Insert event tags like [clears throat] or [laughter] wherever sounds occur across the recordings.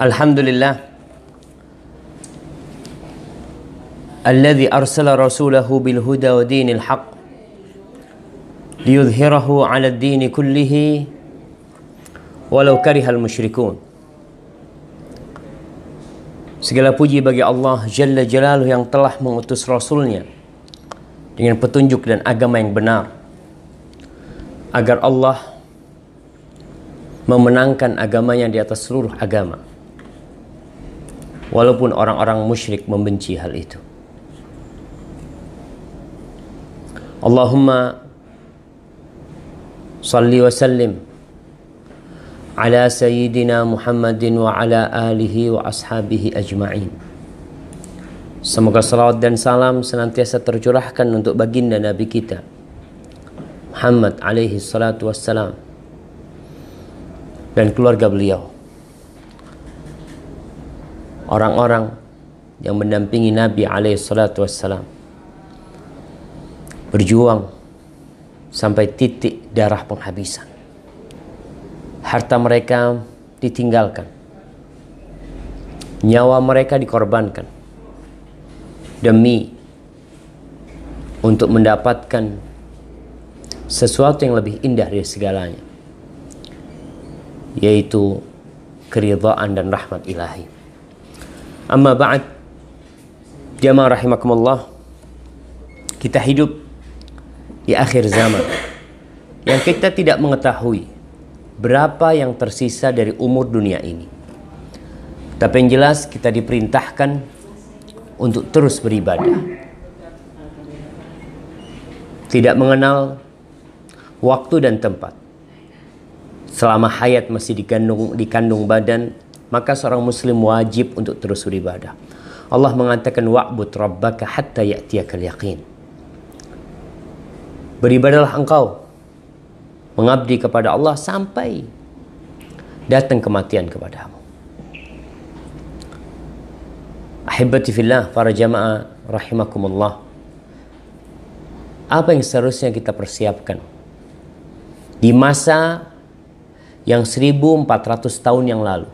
Alhamdulillah الذي أرسل رسوله بالهدى ودين الحق ليظهره على الدين كله ولو كره المشركون Segala puji bagi Allah Jalla Jalaluh yang telah mengutus Rasulnya dengan petunjuk dan agama yang benar agar Allah memenangkan agamanya di atas seluruh agama. Walaupun orang-orang musyrik membenci hal itu. Allahumma salli wa sallim ala sayyidina Muhammadin wa ala alihi wa ashabihi ajma'in. Semoga salawat dan salam senantiasa tercurahkan untuk baginda Nabi kita Muhammad alaihi salatu wassalam dan keluarga beliau. Orang-orang yang mendampingi Nabi alaihi salatu wassalam berjuang sampai titik darah penghabisan harta mereka ditinggalkan. Nyawa mereka dikorbankan demi untuk mendapatkan sesuatu yang lebih indah dari segalanya yaitu keridhaan dan rahmat ilahi. Amma ba'd jamaah rahimakumullah kita hidup di akhir zaman yang kita tidak mengetahui berapa yang tersisa dari umur dunia ini. Tapi yang jelas kita diperintahkan untuk terus beribadah. Tidak mengenal waktu dan tempat. Selama hayat masih dikandung, dikandung badan, maka seorang muslim wajib untuk terus beribadah. Allah mengatakan wa'bud rabbaka hatta ya'tiyakal yaqin. Beribadahlah engkau mengabdi kepada Allah sampai datang kematian kepadamu. Ahibati fillah, para jamaah rahimakumullah. Apa yang seharusnya kita persiapkan di masa yang 1400 tahun yang lalu?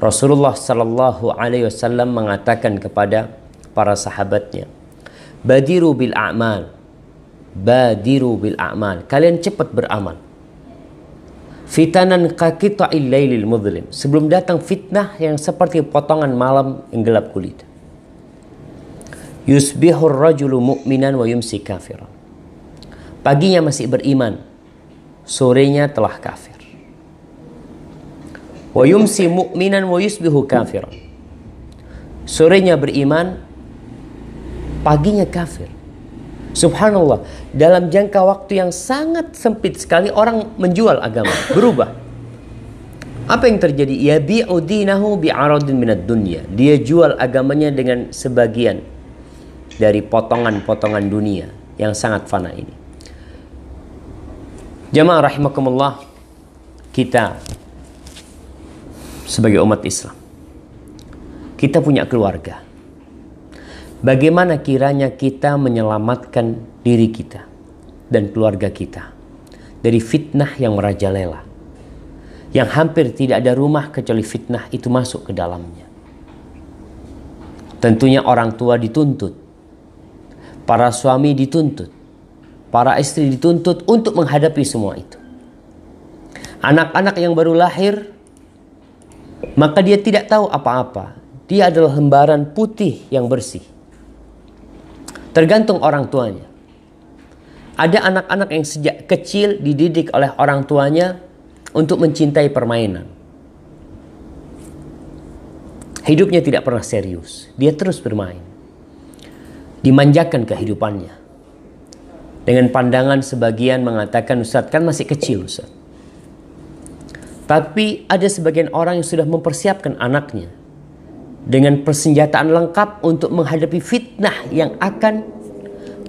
Rasulullah sallallahu alaihi wasallam mengatakan kepada para sahabatnya, "Badiru bil a'mal." badiru bil a'mal. Kalian cepat beramal. Fitanan qaqita'il lailil mudlim. Sebelum datang fitnah yang seperti potongan malam yang gelap kulit. Yusbihur rajulu mu'minan wa yumsi kafiran. Paginya masih beriman. Sorenya telah kafir. Wa yumsi mu'minan wa yusbihu kafiran. Sorenya beriman. Paginya kafir. Subhanallah, dalam jangka waktu yang sangat sempit sekali orang menjual agama, berubah. Apa yang terjadi? Ya bi'udinahu bi'aradin minad dunya. Dia jual agamanya dengan sebagian dari potongan-potongan dunia yang sangat fana ini. Jamaah rahimakumullah, kita sebagai umat Islam, kita punya keluarga Bagaimana kiranya kita menyelamatkan diri kita dan keluarga kita dari fitnah yang merajalela. Yang hampir tidak ada rumah kecuali fitnah itu masuk ke dalamnya. Tentunya orang tua dituntut. Para suami dituntut. Para istri dituntut untuk menghadapi semua itu. Anak-anak yang baru lahir, maka dia tidak tahu apa-apa. Dia adalah lembaran putih yang bersih Tergantung orang tuanya. Ada anak-anak yang sejak kecil dididik oleh orang tuanya untuk mencintai permainan. Hidupnya tidak pernah serius. Dia terus bermain. Dimanjakan kehidupannya. Dengan pandangan sebagian mengatakan Ustaz kan masih kecil Ustaz. Tapi ada sebagian orang yang sudah mempersiapkan anaknya dengan persenjataan lengkap untuk menghadapi fitnah yang akan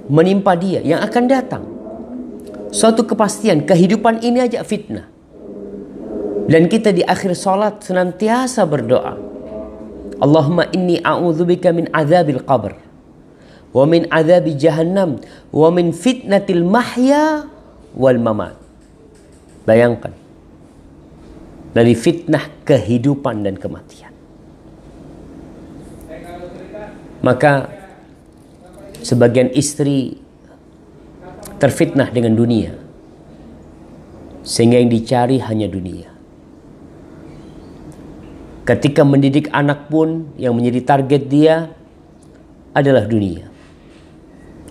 menimpa dia, yang akan datang. Suatu kepastian, kehidupan ini aja fitnah. Dan kita di akhir salat senantiasa berdoa. Allahumma inni a'udzubika min azabil qabr. Wa min azabi jahannam. Wa min fitnatil mahya wal mamat. Bayangkan. Dari fitnah kehidupan dan kematian. Maka sebagian istri terfitnah dengan dunia sehingga yang dicari hanya dunia. Ketika mendidik anak pun yang menjadi target dia adalah dunia.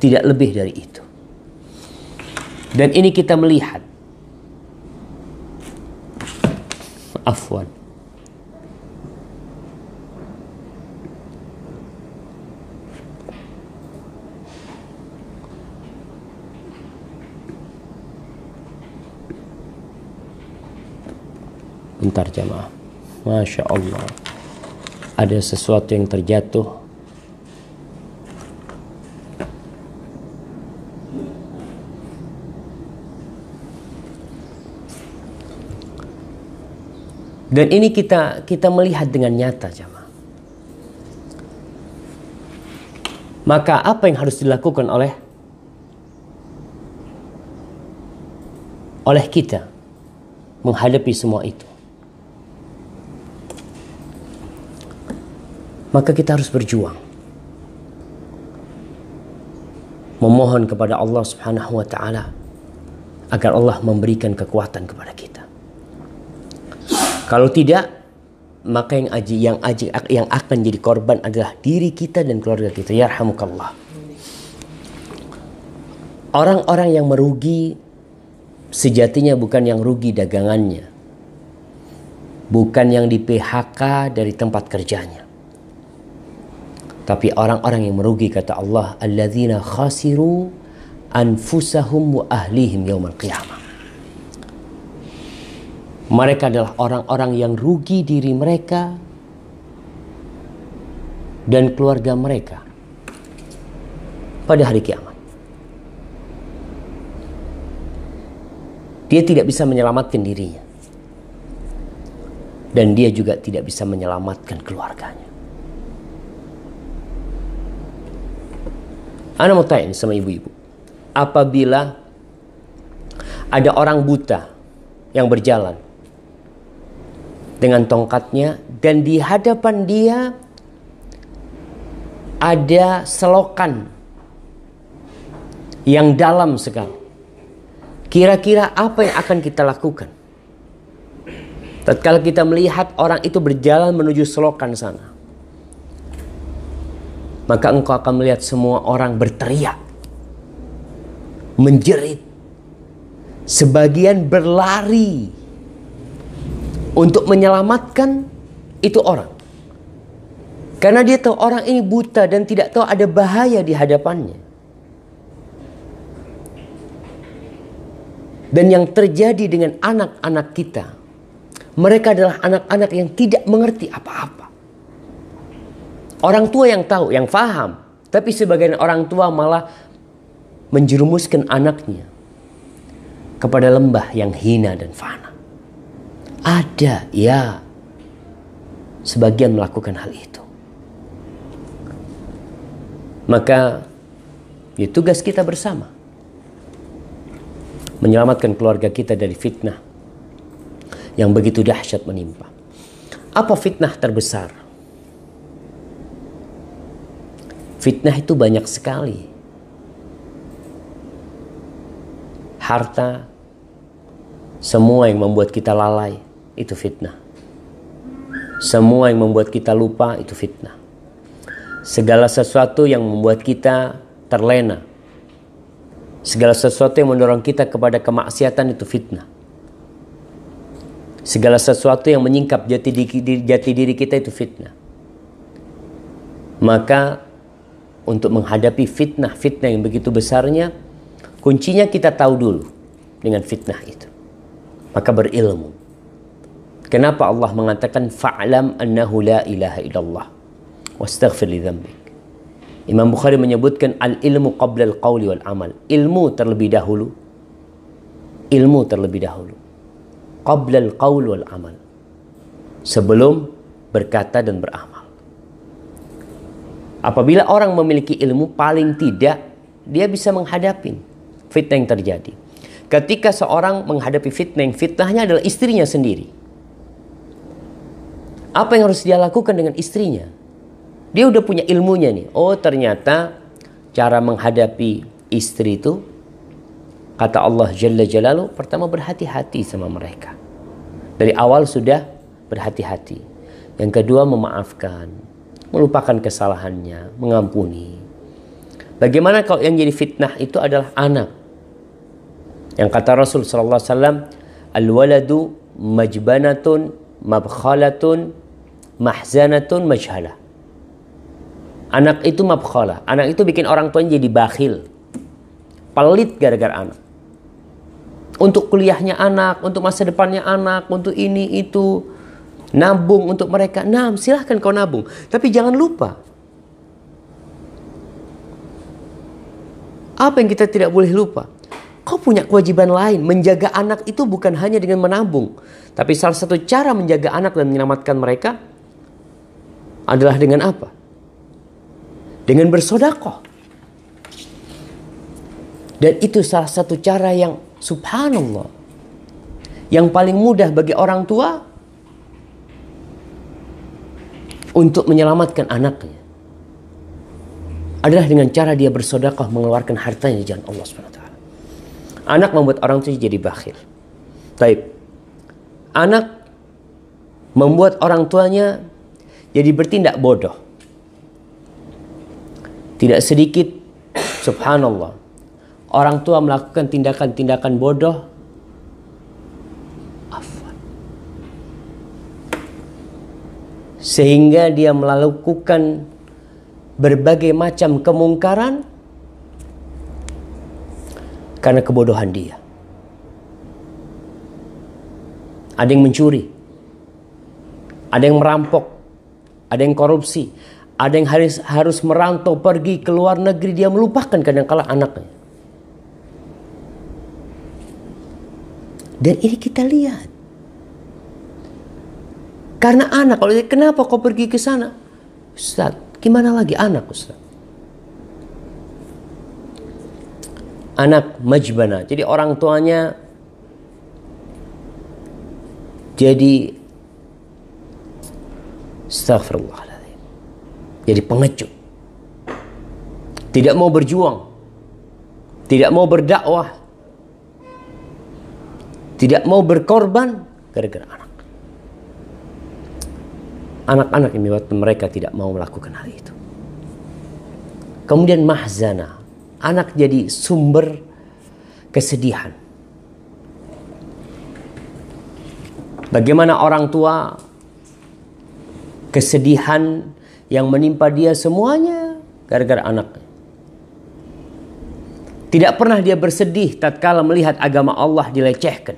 Tidak lebih dari itu. Dan ini kita melihat afwan Bentar jamaah. Masya Allah. Ada sesuatu yang terjatuh. Dan ini kita kita melihat dengan nyata jamaah. Maka apa yang harus dilakukan oleh oleh kita menghadapi semua itu? maka kita harus berjuang. Memohon kepada Allah Subhanahu wa taala agar Allah memberikan kekuatan kepada kita. Kalau tidak, maka yang aji yang aji yang akan jadi korban adalah diri kita dan keluarga kita. Ya Yarhamukallah. Orang-orang yang merugi sejatinya bukan yang rugi dagangannya. Bukan yang di PHK dari tempat kerjanya. Tapi orang-orang yang merugi kata Allah, alladzina khasiru anfusahum wa ahlihim yaumal qiyamah. Mereka adalah orang-orang yang rugi diri mereka dan keluarga mereka pada hari kiamat. Dia tidak bisa menyelamatkan dirinya. Dan dia juga tidak bisa menyelamatkan keluarganya. Anda mau tanya sama ibu-ibu. Apabila ada orang buta yang berjalan dengan tongkatnya dan di hadapan dia ada selokan yang dalam sekali. Kira-kira apa yang akan kita lakukan? Tatkala kita melihat orang itu berjalan menuju selokan sana maka engkau akan melihat semua orang berteriak, menjerit, sebagian berlari untuk menyelamatkan itu orang. Karena dia tahu orang ini buta dan tidak tahu ada bahaya di hadapannya. Dan yang terjadi dengan anak-anak kita, mereka adalah anak-anak yang tidak mengerti apa-apa. Orang tua yang tahu, yang faham. Tapi sebagian orang tua malah menjerumuskan anaknya kepada lembah yang hina dan fana. Ada, ya. Sebagian melakukan hal itu. Maka ya tugas kita bersama. Menyelamatkan keluarga kita dari fitnah yang begitu dahsyat menimpa. Apa fitnah terbesar? Fitnah itu banyak sekali. Harta, semua yang membuat kita lalai, itu fitnah. Semua yang membuat kita lupa, itu fitnah. Segala sesuatu yang membuat kita terlena. Segala sesuatu yang mendorong kita kepada kemaksiatan itu fitnah. Segala sesuatu yang menyingkap jati diri, jati diri kita itu fitnah. Maka untuk menghadapi fitnah-fitnah yang begitu besarnya, kuncinya kita tahu dulu dengan fitnah itu. Maka berilmu. Kenapa Allah mengatakan fa'lam annahu la ilaha illallah wastaghfir li dzambik. Imam Bukhari menyebutkan al-ilmu qabla al-qawli wal amal. Ilmu terlebih dahulu. Ilmu terlebih dahulu. Qabla al-qawl wal amal. Sebelum berkata dan beramal. Apabila orang memiliki ilmu paling tidak dia bisa menghadapi fitnah yang terjadi. Ketika seorang menghadapi fitnah fitnahnya adalah istrinya sendiri. Apa yang harus dia lakukan dengan istrinya? Dia udah punya ilmunya nih. Oh ternyata cara menghadapi istri itu kata Allah Jalla Jalalu pertama berhati-hati sama mereka. Dari awal sudah berhati-hati. Yang kedua memaafkan, melupakan kesalahannya, mengampuni. Bagaimana kalau yang jadi fitnah itu adalah anak? Yang kata Rasul sallallahu alaihi wasallam, "Al-waladu majbanatun mabkhalatun mahzanatun majhalah." Anak itu mabkhalah. Anak itu bikin orang tuanya jadi bakhil. Pelit gara-gara anak. Untuk kuliahnya anak, untuk masa depannya anak, untuk ini itu. Nabung untuk mereka. Nah, silahkan kau nabung. Tapi jangan lupa. Apa yang kita tidak boleh lupa? Kau punya kewajiban lain. Menjaga anak itu bukan hanya dengan menabung. Tapi salah satu cara menjaga anak dan menyelamatkan mereka adalah dengan apa? Dengan bersodakoh. Dan itu salah satu cara yang subhanallah. Yang paling mudah bagi orang tua untuk menyelamatkan anaknya adalah dengan cara dia bersodakoh mengeluarkan hartanya di jalan Allah SWT. Anak membuat orang tua jadi bakhil. Taib. Anak membuat orang tuanya jadi bertindak bodoh. Tidak sedikit, subhanallah, orang tua melakukan tindakan-tindakan bodoh. Sehingga dia melakukan berbagai macam kemungkaran karena kebodohan dia. Ada yang mencuri, ada yang merampok, ada yang korupsi, ada yang harus harus merantau pergi ke luar negeri dia melupakan kadang-kala anaknya. Dan ini kita lihat karena anak, kalau dia kenapa kau pergi ke sana? Ustaz, gimana lagi anak Ustaz? Anak majbana. Jadi orang tuanya jadi Astagfirullahaladzim. Jadi pengecut. Tidak mau berjuang. Tidak mau berdakwah. Tidak mau berkorban gara-gara anak anak-anak yang membuat mereka tidak mau melakukan hal itu. Kemudian mahzana, anak jadi sumber kesedihan. Bagaimana orang tua kesedihan yang menimpa dia semuanya gara-gara anaknya. Tidak pernah dia bersedih tatkala melihat agama Allah dilecehkan.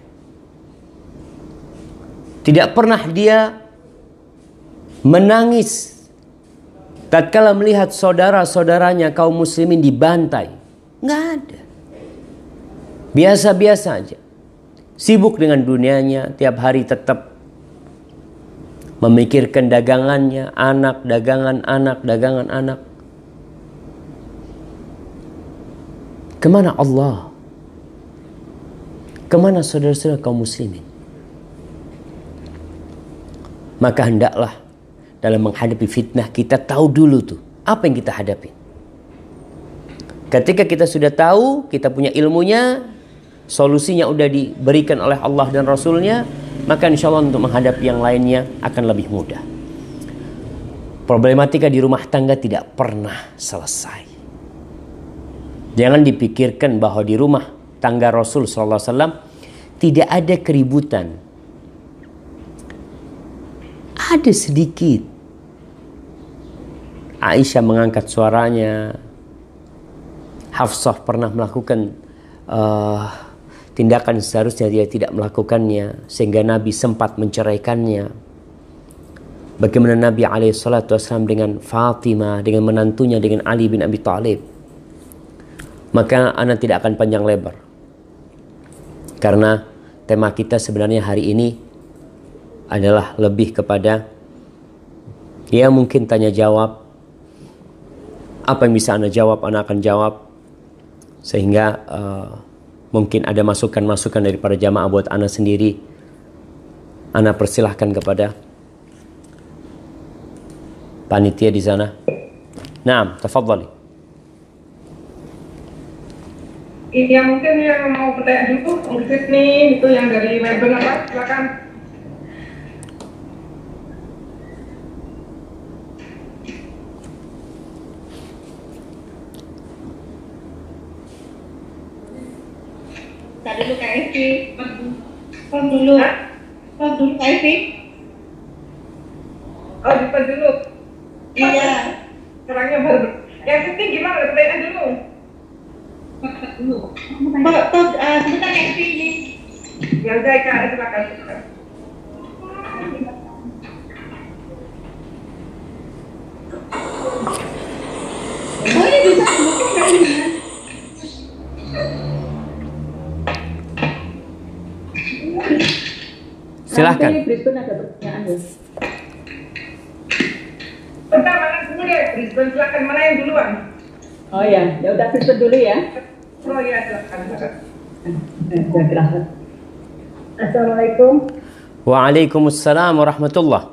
Tidak pernah dia menangis tatkala melihat saudara-saudaranya kaum muslimin dibantai. Nggak ada. Biasa-biasa aja. Sibuk dengan dunianya, tiap hari tetap memikirkan dagangannya, anak, dagangan anak, dagangan anak. Ke mana Allah? Ke mana saudara-saudara kaum muslimin? Maka hendaklah dalam menghadapi fitnah kita tahu dulu tuh apa yang kita hadapi. Ketika kita sudah tahu, kita punya ilmunya, solusinya udah diberikan oleh Allah dan Rasulnya, maka insya Allah untuk menghadapi yang lainnya akan lebih mudah. Problematika di rumah tangga tidak pernah selesai. Jangan dipikirkan bahwa di rumah tangga Rasul SAW tidak ada keributan. Ada sedikit Aisyah mengangkat suaranya. Hafsah pernah melakukan uh, tindakan seharusnya dia tidak melakukannya sehingga Nabi sempat menceraikannya. Bagaimana Nabi SAW dengan Fatimah, dengan menantunya, dengan Ali bin Abi Thalib. Maka anak tidak akan panjang lebar. Karena tema kita sebenarnya hari ini adalah lebih kepada ya mungkin tanya jawab apa yang bisa Anda jawab, Anda akan jawab. Sehingga uh, mungkin ada masukan-masukan dari para jamaah buat Anda sendiri. Anda persilahkan kepada panitia di sana. Nah, tafadhali. Iya mungkin yang mau bertanya dulu untuk Sydney itu yang dari Melbourne apa? Silakan. Tadi dulu Evi. Pon dulu. Pon dulu Evi. Oh di dulu. Iya. Orangnya baru. Yang Sydney gimana? Bertanya dulu. dulu. Pon, pon, eh, sebentar Evi ini. Ya udah Kak, silakan. silakan. Oh ini bisa dulu Kak Silahkan. Sampai Brisbane ada pertanyaan ya. Bentar, mana dulu deh. Brisbane silakan. Mana yang duluan? Oh ya, ya udah Brisbane dulu ya. Oh iya, silakan. silakan. Assalamualaikum Waalaikumsalam warahmatullah.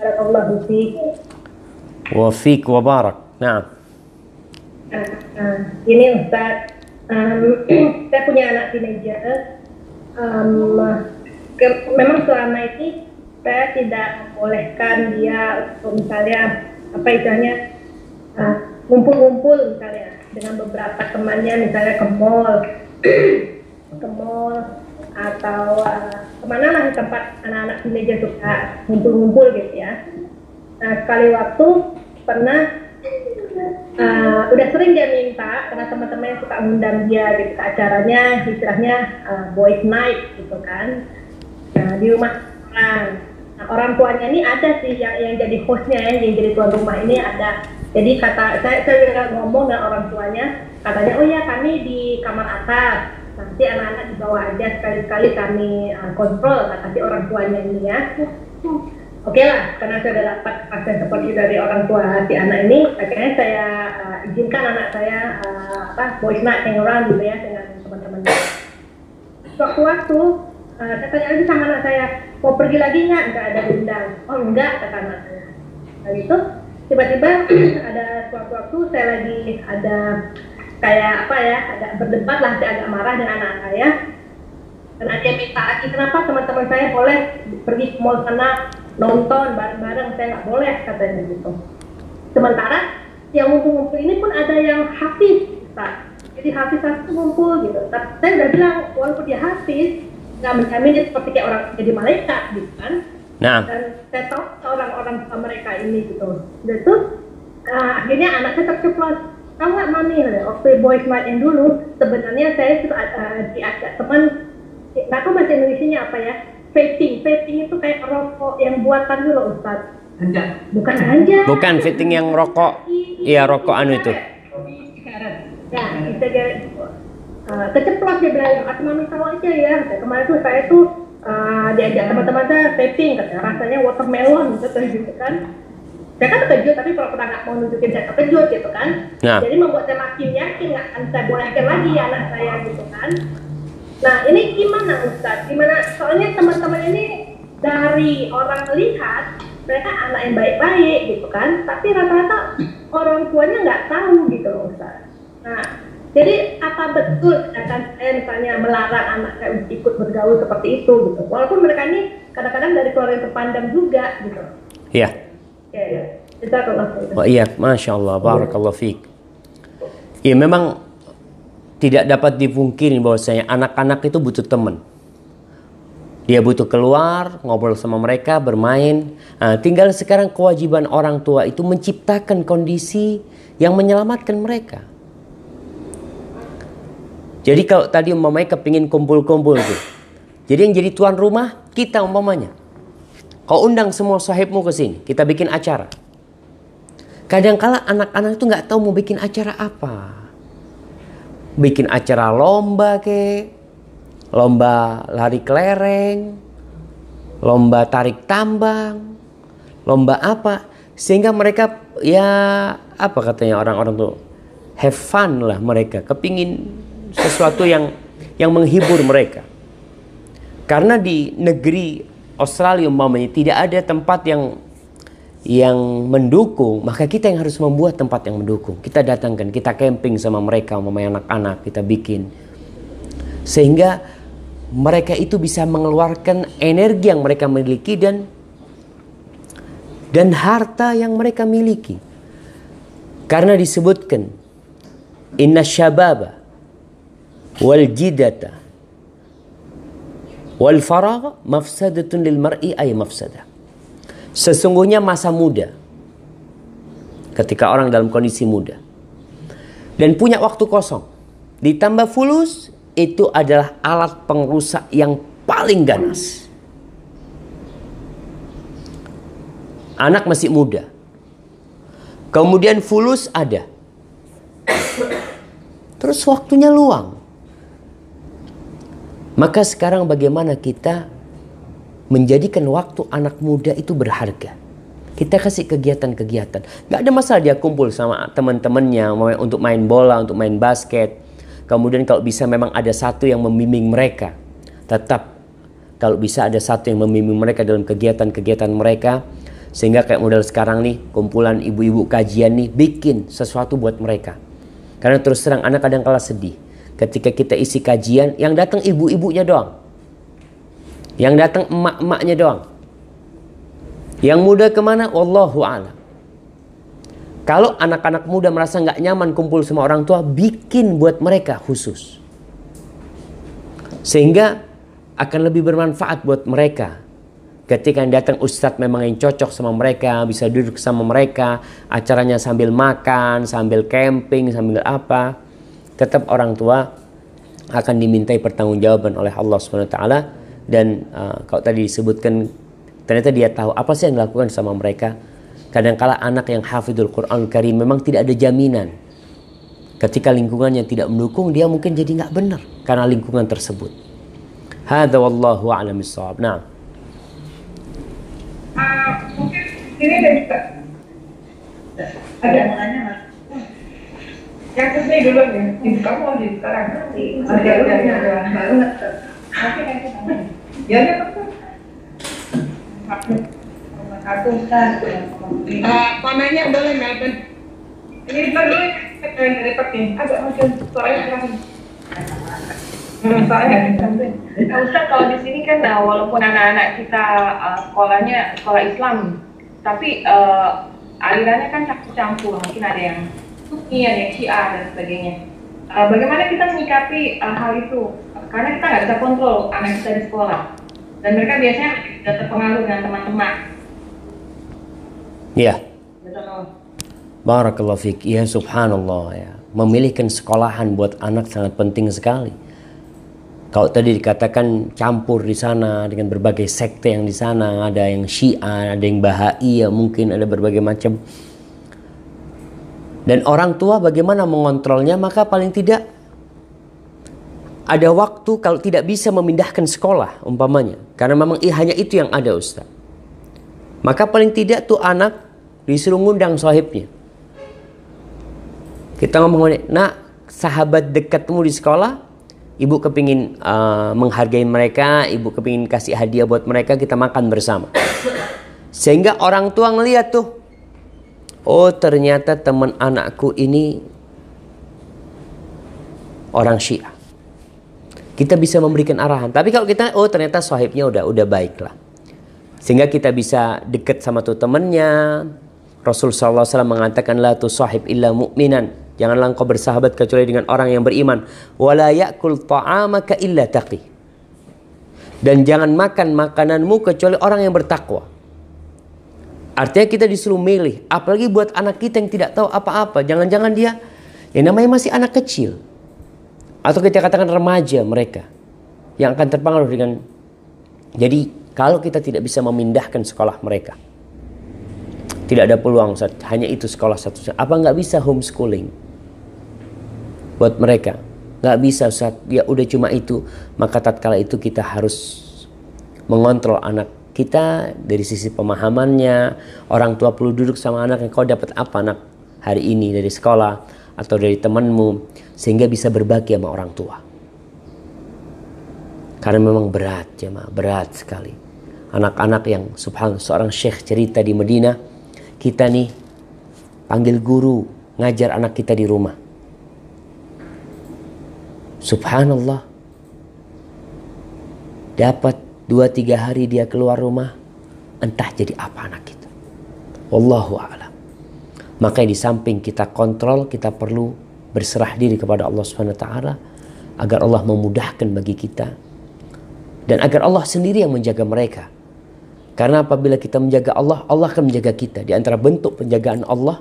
warahmatullahi wabarakatuh. Wa fiik wa barak. Naam. Uh, uh, ini Ustaz, um, [clears throat] saya punya anak teenager. Um, ke- memang selama ini saya tidak membolehkan dia untuk misalnya apa istilahnya uh, ngumpul-ngumpul misalnya dengan beberapa temannya misalnya ke mall, [clears throat] ke mall atau uh, ke mana lah tempat anak-anak teenager suka ngumpul-ngumpul gitu ya. Nah, sekali waktu pernah uh, udah sering dia minta karena teman-teman yang suka ngundang dia gitu ke acaranya istilahnya uh, boys night gitu kan. Nah, di rumah orang nah, orang tuanya ini ada sih yang yang jadi hostnya ya yang jadi tuan rumah ini ada. Jadi kata saya saya ngomong dengan orang tuanya katanya oh ya kami di kamar atas. Nanti anak-anak dibawa aja sekali-sekali kami uh, kontrol kata si orang tuanya ini ya Oke lah, karena saya sudah dapat kepastian seperti dari orang tua si anak ini, akhirnya saya uh, izinkan anak saya uh, apa boys night hang around gitu ya dengan teman-temannya. Waktu-waktu uh, saya tanya lagi sama anak saya, mau pergi lagi nggak? Nggak ada diundang. Oh enggak, kata anak saya. Nah itu tiba-tiba [clears throat] ada suatu waktu saya lagi ada kayak apa ya, ada berdebat lah, saya agak marah dengan anak saya. Karena dia minta lagi, kenapa teman-teman saya boleh pergi ke mall sana nonton bareng-bareng, saya nggak boleh katanya gitu. Sementara yang ngumpul-ngumpul ini pun ada yang hafiz, Ustaz. Jadi hafiz hafiz ngumpul gitu. Tapi saya udah bilang, walaupun dia hafiz, nggak menjamin dia seperti kayak orang jadi malaikat gitu kan. Naam. Dan saya tahu orang-orang mereka ini gitu. Dan itu uh, akhirnya anaknya terceplos. Tahu nggak mami, waktu boys night yang dulu, sebenarnya saya sudah uh, diajak teman, nggak tahu bahasa Indonesia apa ya, vaping. Vaping itu kayak rokok yang buatan dulu Ustaz. Bukan ganja. Bukan fitting yang rokok. Iya, rokok anu itu. Ya, kita jadi uh, keceplos dia bilang, aku mami tahu aja ya. Kemarin tuh saya tuh uh, diajak teman-teman saya vaping, katanya rasanya watermelon gitu, gitu kan. Saya kan terkejut, tapi kalau pernah nggak mau nunjukin saya terkejut gitu kan. Nah. Jadi membuat saya makin yakin nggak akan saya bolehkan lagi anak saya gitu kan. Nah ini gimana Ustaz? Gimana? Soalnya teman-teman ini dari orang melihat mereka anak yang baik-baik gitu kan, tapi rata-rata orang tuanya nggak tahu gitu loh Ustaz. Nah, jadi apa betul akan saya misalnya melarang anak saya ikut bergaul seperti itu gitu? Walaupun mereka ini kadang-kadang dari keluarga yang terpandang juga gitu. Iya. Ya, ya. Wa iya, Masya Allah, Barakallah fiik. Ya memang tidak dapat dipungkiri bahwasanya anak-anak itu butuh teman. Dia butuh keluar, ngobrol sama mereka, bermain. Nah, tinggal sekarang kewajiban orang tua itu menciptakan kondisi yang menyelamatkan mereka. Jadi kalau tadi umpamanya kepingin kumpul-kumpul tuh. Jadi yang jadi tuan rumah kita umpamanya. Kau undang semua sahibmu ke sini, kita bikin acara. Kadangkala anak-anak itu nggak tahu mau bikin acara apa. Bikin acara lomba ke, lomba lari kelereng, lomba tarik tambang, lomba apa. Sehingga mereka ya apa katanya orang-orang tuh have fun lah mereka, kepingin sesuatu yang yang menghibur mereka. Karena di negeri Australia umpamanya tidak ada tempat yang yang mendukung, maka kita yang harus membuat tempat yang mendukung. Kita datangkan, kita camping sama mereka, sama anak-anak, kita bikin. Sehingga mereka itu bisa mengeluarkan energi yang mereka miliki dan dan harta yang mereka miliki. Karena disebutkan inna syababa wal jidata wal faragha mafsadatun lil mar'i ay mafsadah. Sesungguhnya masa muda ketika orang dalam kondisi muda dan punya waktu kosong ditambah fulus itu adalah alat pengrusak yang paling ganas. Anak masih muda. Kemudian fulus ada. Terus waktunya luang. Maka sekarang bagaimana kita menjadikan waktu anak muda itu berharga. Kita kasih kegiatan-kegiatan. Gak ada masalah dia kumpul sama teman-temannya untuk main bola, untuk main basket. Kemudian kalau bisa memang ada satu yang membimbing mereka. Tetap kalau bisa ada satu yang membimbing mereka dalam kegiatan-kegiatan mereka. Sehingga kayak model sekarang nih, kumpulan ibu-ibu kajian nih, bikin sesuatu buat mereka. Karena terus terang anak kadang kala sedih. Ketika kita isi kajian, yang datang ibu-ibunya doang. Yang datang emak-emaknya doang. Yang muda ke mana? Wallahu a'lam. Kalau anak-anak muda merasa nggak nyaman kumpul sama orang tua, bikin buat mereka khusus. Sehingga akan lebih bermanfaat buat mereka. Ketika yang datang ustadz memang yang cocok sama mereka, bisa duduk sama mereka, acaranya sambil makan, sambil camping, sambil apa, tetap orang tua akan dimintai pertanggungjawaban oleh Allah Subhanahu wa taala dan uh, kalau tadi disebutkan ternyata dia tahu apa sih yang dilakukan sama mereka kadangkala anak yang hafidul Quran Karim memang tidak ada jaminan ketika lingkungan yang tidak mendukung dia mungkin jadi nggak benar karena lingkungan tersebut hadza wallahu a'lam nah uh, mungkin ini ada juga ada mas yang ke sini dulu ya dibuka mau di sekarang ada ada ada baru Oke, ya ya satu uh, komennya boleh Melvin ini dulu dulu yang repot nih agak macam suaranya keras Hmm, soalnya Nah, Ustaz kalau di sini kan uh, walaupun anak-anak kita uh, sekolahnya sekolah Islam, tapi uh, alirannya kan campur-campur, mungkin ada yang Sunni, ada yang Syiah dan sebagainya. Uh, bagaimana kita menyikapi uh, hal itu? Karena kita nggak bisa kontrol anak kita di sekolah, dan mereka biasanya tidak terpengaruh dengan teman-teman. ya Betul. barakallahu fiik ya subhanallah ya memilihkan sekolahan buat anak sangat penting sekali kalau tadi dikatakan campur di sana dengan berbagai sekte yang di sana, ada yang Syiah, ada yang Bahai, ya mungkin ada berbagai macam. Dan orang tua bagaimana mengontrolnya? Maka paling tidak ada waktu kalau tidak bisa memindahkan sekolah umpamanya, karena memang hanya itu yang ada Ustaz. Maka paling tidak tuh anak disuruh ngundang sahibnya. Kita ngomong, nak sahabat dekatmu di sekolah Ibu kepingin uh, menghargai mereka, ibu kepingin kasih hadiah buat mereka, kita makan bersama. [coughs] Sehingga orang tua ngeliat tuh, oh ternyata teman anakku ini orang Syiah. Kita bisa memberikan arahan. Tapi kalau kita, oh ternyata sahibnya udah udah baik lah. Sehingga kita bisa deket sama tuh temennya. Rasul SAW mengatakan la tu sahib illa mu'minan. Janganlah engkau bersahabat kecuali dengan orang yang beriman. Wala ya'kul ta'amaka illa taqi. Dan jangan makan makananmu kecuali orang yang bertakwa. Artinya kita disuruh milih. Apalagi buat anak kita yang tidak tahu apa-apa. Jangan-jangan dia, yang namanya masih anak kecil. Atau kita katakan remaja mereka. Yang akan terpengaruh dengan... Jadi kalau kita tidak bisa memindahkan sekolah mereka. Tidak ada peluang. Hanya itu sekolah satu. Apa nggak bisa homeschooling? Buat mereka. Nggak bisa Ustaz. Ya udah cuma itu. Maka tatkala itu kita harus mengontrol anak kita dari sisi pemahamannya. Orang tua perlu duduk sama anak yang kau dapat apa anak hari ini dari sekolah atau dari temanmu sehingga bisa berbagi sama orang tua. Karena memang berat ya berat sekali. Anak-anak yang subhanallah seorang syekh cerita di Madinah kita nih panggil guru ngajar anak kita di rumah. Subhanallah. Dapat dua tiga hari dia keluar rumah, entah jadi apa anak kita. Wallahu a'lam. Maka di samping kita kontrol, kita perlu berserah diri kepada Allah Subhanahu wa taala agar Allah memudahkan bagi kita dan agar Allah sendiri yang menjaga mereka. Karena apabila kita menjaga Allah, Allah akan menjaga kita. Di antara bentuk penjagaan Allah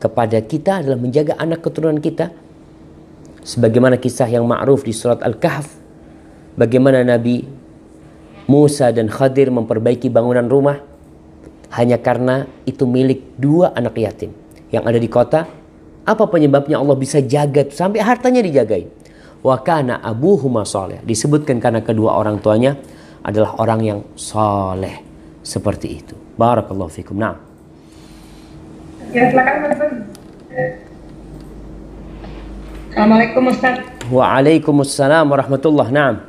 kepada kita adalah menjaga anak keturunan kita. Sebagaimana kisah yang ma'ruf di surat Al-Kahf. Bagaimana Nabi Musa dan Khadir memperbaiki bangunan rumah hanya karena itu milik dua anak yatim yang ada di kota. Apa penyebabnya Allah bisa jaga sampai hartanya dijagain? Wa kana abuhuma soleh. Disebutkan karena kedua orang tuanya adalah orang yang soleh. Seperti itu. Barakallahu fikum. Nah. Ya, silakan Assalamualaikum Ustaz. Waalaikumsalam warahmatullah. Naam.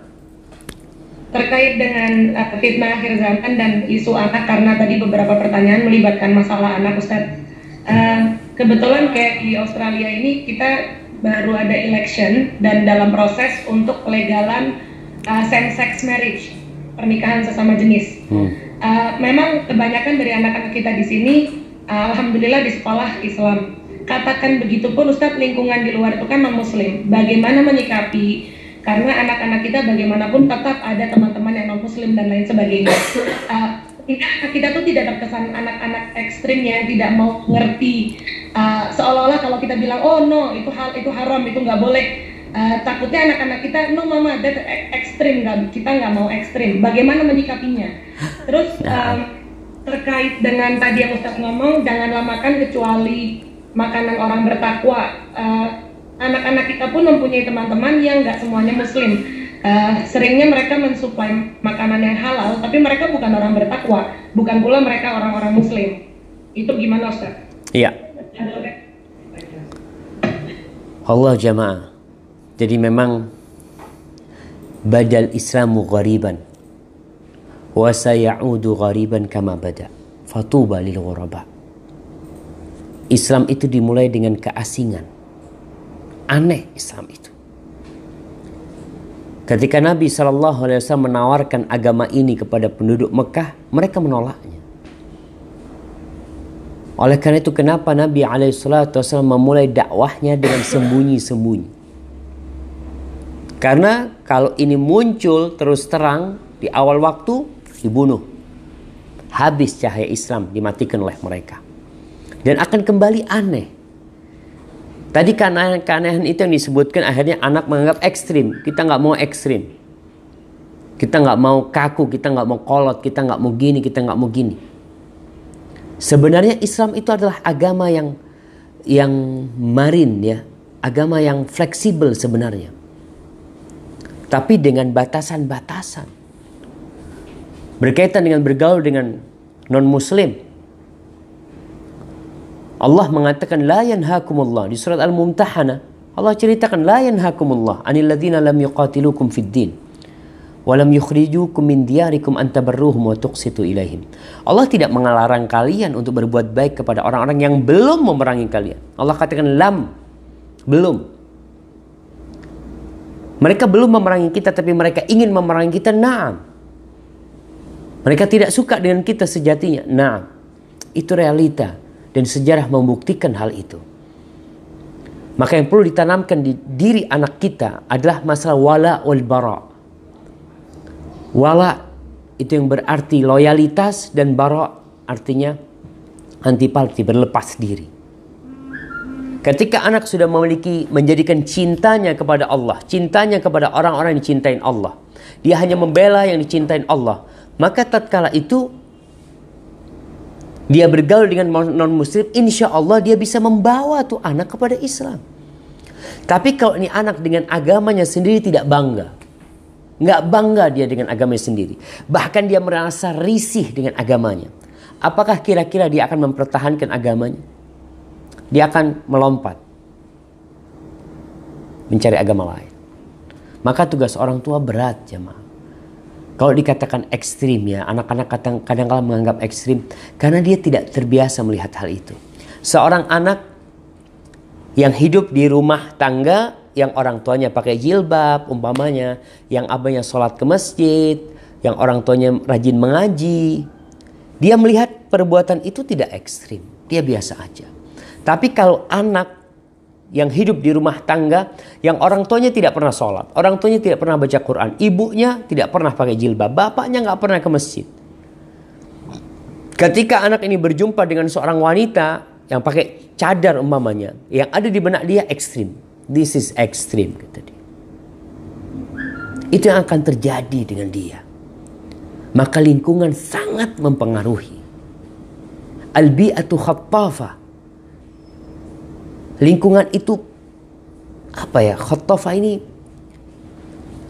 Terkait dengan uh, fitnah akhir zaman dan isu anak karena tadi beberapa pertanyaan melibatkan masalah anak Ustaz. Uh, kebetulan kayak di Australia ini kita baru ada election dan dalam proses untuk pelegalan uh, same sex marriage pernikahan sesama jenis. Hmm. Uh, memang kebanyakan dari anak-anak kita di sini, uh, alhamdulillah di sekolah Islam. Katakan begitu pun Ustadz lingkungan di luar itu kan non Muslim. Bagaimana menyikapi? Karena anak-anak kita bagaimanapun tetap ada teman-teman yang non Muslim dan lain sebagainya. Uh, kita tuh tidak terkesan anak-anak ekstrim yang tidak mau ngerti uh, seolah-olah kalau kita bilang oh no itu hal itu haram itu nggak boleh. Uh, takutnya anak-anak kita no mama that ekstrim nggak kita nggak mau ekstrim. Bagaimana menyikapinya? Terus um, terkait dengan tadi yang Ustaz ngomong janganlah makan kecuali makanan orang bertakwa. Uh, anak-anak kita pun mempunyai teman-teman yang nggak semuanya muslim uh, seringnya mereka mensuplai makanan yang halal tapi mereka bukan orang bertakwa bukan pula mereka orang-orang muslim itu gimana Ustaz? Iya Allah jamaah. Jadi memang badal Islamu ghariban wa sayaudu ghariban kama bada. Fatuba lil ghuraba. Islam itu dimulai dengan keasingan. Aneh Islam itu. Ketika Nabi SAW menawarkan agama ini kepada penduduk Mekah, mereka menolaknya. Oleh karena itu kenapa Nabi SAW memulai dakwahnya dengan sembunyi-sembunyi. Karena kalau ini muncul terus terang di awal waktu dibunuh. Habis cahaya Islam dimatikan oleh mereka. Dan akan kembali aneh. Tadi keanehan-keanehan itu yang disebutkan akhirnya anak menganggap ekstrim. Kita nggak mau ekstrim. Kita nggak mau kaku, kita nggak mau kolot, kita nggak mau gini, kita nggak mau gini. Sebenarnya Islam itu adalah agama yang yang marin ya, agama yang fleksibel sebenarnya. Tapi dengan batasan-batasan. Berkaitan dengan bergaul dengan non muslim. Allah mengatakan la yanhakumullah di surat Al-Mumtahanah. Allah ceritakan la yanhakumullah anil ladzina lam yuqatilukum fid din walam yukhrijukum min diyarikum an tabarruhum wa tuqsitu ilaihim. Allah tidak mengelarang kalian untuk berbuat baik kepada orang-orang yang belum memerangi kalian. Allah katakan lam belum. Mereka belum memerangi kita tapi mereka ingin memerangi kita. Naam. Mereka tidak suka dengan kita sejatinya. Nah, itu realita dan sejarah membuktikan hal itu. Maka yang perlu ditanamkan di diri anak kita adalah masalah wala wal bara. Wala itu yang berarti loyalitas dan bara artinya antipati berlepas diri. Ketika anak sudah memiliki menjadikan cintanya kepada Allah, cintanya kepada orang-orang yang dicintain Allah, dia hanya membela yang dicintain Allah, maka tatkala itu dia bergaul dengan non muslim, insya Allah dia bisa membawa tuh anak kepada Islam. Tapi kalau ini anak dengan agamanya sendiri tidak bangga, Nggak bangga dia dengan agamanya sendiri. Bahkan dia merasa risih dengan agamanya. Apakah kira-kira dia akan mempertahankan agamanya? Dia akan melompat. Mencari agama lain. Maka tugas orang tua berat jemaah. Kalau dikatakan ekstrim ya, anak-anak kadang-kadang menganggap ekstrim karena dia tidak terbiasa melihat hal itu. Seorang anak yang hidup di rumah tangga yang orang tuanya pakai jilbab umpamanya, yang abahnya sholat ke masjid, yang orang tuanya rajin mengaji, dia melihat perbuatan itu tidak ekstrim, dia biasa aja. Tapi kalau anak yang hidup di rumah tangga yang orang tuanya tidak pernah sholat, orang tuanya tidak pernah baca Quran, ibunya tidak pernah pakai jilbab, bapaknya nggak pernah ke masjid. Ketika anak ini berjumpa dengan seorang wanita yang pakai cadar umpamanya, yang ada di benak dia ekstrim. This is extreme. Itu yang akan terjadi dengan dia. Maka lingkungan sangat mempengaruhi. Al-bi'atu khattafa lingkungan itu apa ya khotofa ini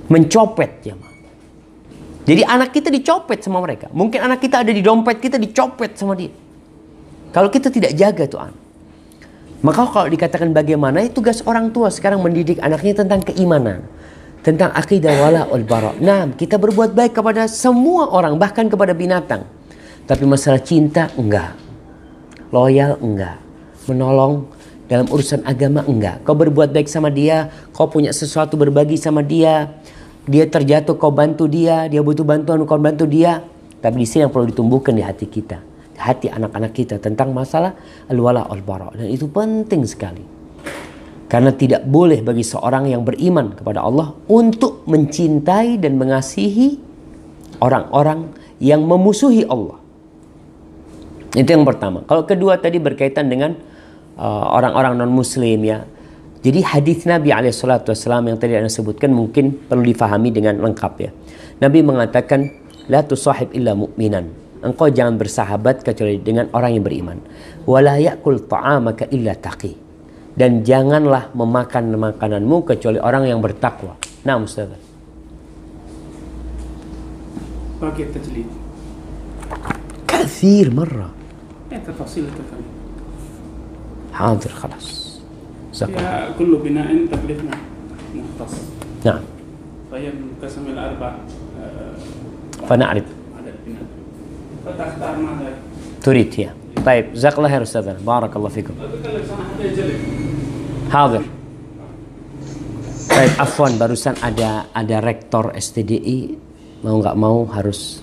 mencopet ya jadi anak kita dicopet sama mereka mungkin anak kita ada di dompet kita dicopet sama dia kalau kita tidak jaga tuh anak maka kalau dikatakan bagaimana itu tugas orang tua sekarang mendidik anaknya tentang keimanan tentang akidah wala ul bara. Nah, kita berbuat baik kepada semua orang bahkan kepada binatang. Tapi masalah cinta enggak. Loyal enggak. Menolong dalam urusan agama enggak. Kau berbuat baik sama dia, kau punya sesuatu berbagi sama dia. Dia terjatuh, kau bantu dia, dia butuh bantuan, kau bantu dia. Tapi di sini yang perlu ditumbuhkan di hati kita, hati anak-anak kita tentang masalah al-wala al-bara dan itu penting sekali. Karena tidak boleh bagi seorang yang beriman kepada Allah untuk mencintai dan mengasihi orang-orang yang memusuhi Allah. Itu yang pertama. Kalau kedua tadi berkaitan dengan orang-orang non muslim ya. Jadi hadis Nabi Alaihissalam yang tadi anda sebutkan mungkin perlu difahami dengan lengkap ya. Nabi mengatakan la tusahib illa mu'minan. Engkau jangan bersahabat kecuali dengan orang yang beriman. Wala ya'kul ta'amaka illa taqi. Dan janganlah memakan makananmu kecuali orang yang bertakwa. Nah, Ustaz. باقي التجليد كثير مرة ايه تفاصيل التكاليف حاضر خلاص فيها كل بناء تكلفة مختص نعم فهي منقسمة إلى أربع فنعرف عدد بناء فتختار ماذا تريد هي طيب جزاك الله خير استاذنا بارك الله فيكم حاضر Baik, Afwan, barusan ada ada rektor STDI mau nggak mau harus.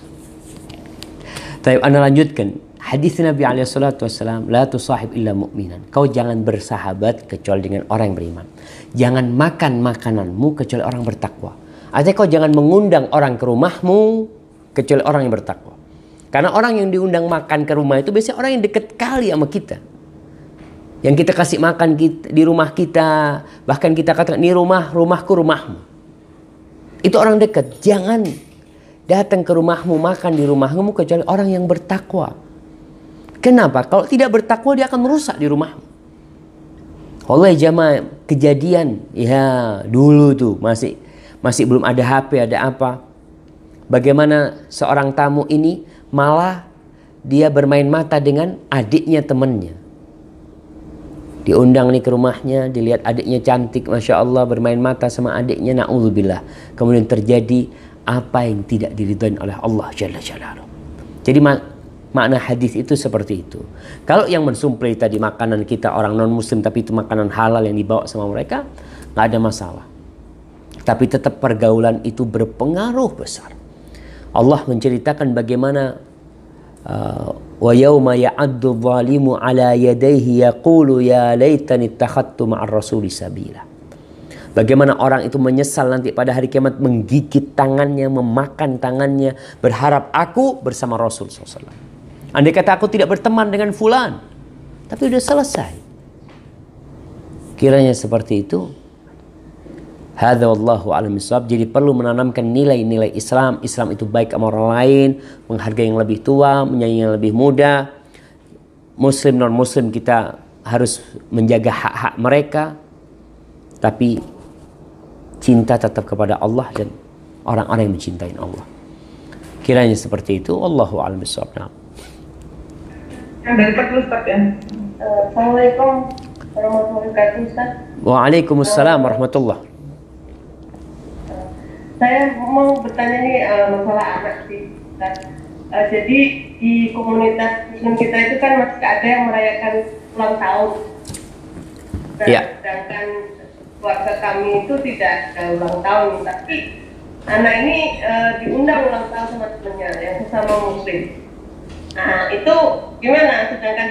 Tapi anda lanjutkan. Hadis Nabi Alaihissalam, la tusahib illa mu'minan. Kau jangan bersahabat kecuali dengan orang yang beriman. Jangan makan makananmu kecuali orang bertakwa. Artinya kau jangan mengundang orang ke rumahmu kecuali orang yang bertakwa. Karena orang yang diundang makan ke rumah itu biasanya orang yang dekat kali sama kita. Yang kita kasih makan kita, di rumah kita, bahkan kita katakan ini rumah, rumahku, rumahmu. Itu orang dekat. Jangan datang ke rumahmu, makan di rumahmu kecuali orang yang bertakwa. Kenapa? Kalau tidak bertakwa dia akan merusak di rumah. Oleh jamaah kejadian ya dulu tuh masih masih belum ada HP ada apa. Bagaimana seorang tamu ini malah dia bermain mata dengan adiknya temannya. Diundang nih ke rumahnya, dilihat adiknya cantik, masya Allah bermain mata sama adiknya, naudzubillah. Kemudian terjadi apa yang tidak diridhoi oleh Allah Jalla Jalaluh. Jadi Makna hadis itu seperti itu. Kalau yang mensuplai tadi makanan kita orang non muslim tapi itu makanan halal yang dibawa sama mereka, nggak ada masalah. Tapi tetap pergaulan itu berpengaruh besar. Allah menceritakan bagaimana uh, wa yauma ya'addu dhalimu ala yadayhi yaqulu ya laitani ittakhadtu ma'ar rasuli. Bagaimana orang itu menyesal nanti pada hari kiamat menggigit tangannya, memakan tangannya, berharap aku bersama Rasul SAW. Andai kata aku tidak berteman dengan fulan, tapi sudah selesai. Kiranya seperti itu. Hadza wallahu alam Jadi perlu menanamkan nilai-nilai Islam. Islam itu baik sama orang lain, menghargai yang lebih tua, menyayangi yang lebih muda. Muslim non muslim kita harus menjaga hak-hak mereka. Tapi cinta tetap kepada Allah dan orang-orang yang mencintai Allah. Kiranya seperti itu. Allahu a'lam bishawab. Yang dari Pak Ustaz ya. Assalamualaikum warahmatullahi wabarakatuh Ustaz. Waalaikumsalam warahmatullah. saya mau bertanya nih uh, masalah anak sih. Uh, jadi di komunitas Muslim kita itu kan masih ada yang merayakan ulang tahun. Dan Iya. sedangkan keluarga kami itu tidak ada ulang tahun, tapi anak ini uh, diundang ulang tahun sama temannya yang sesama Muslim. Nah itu gimana? Sedangkan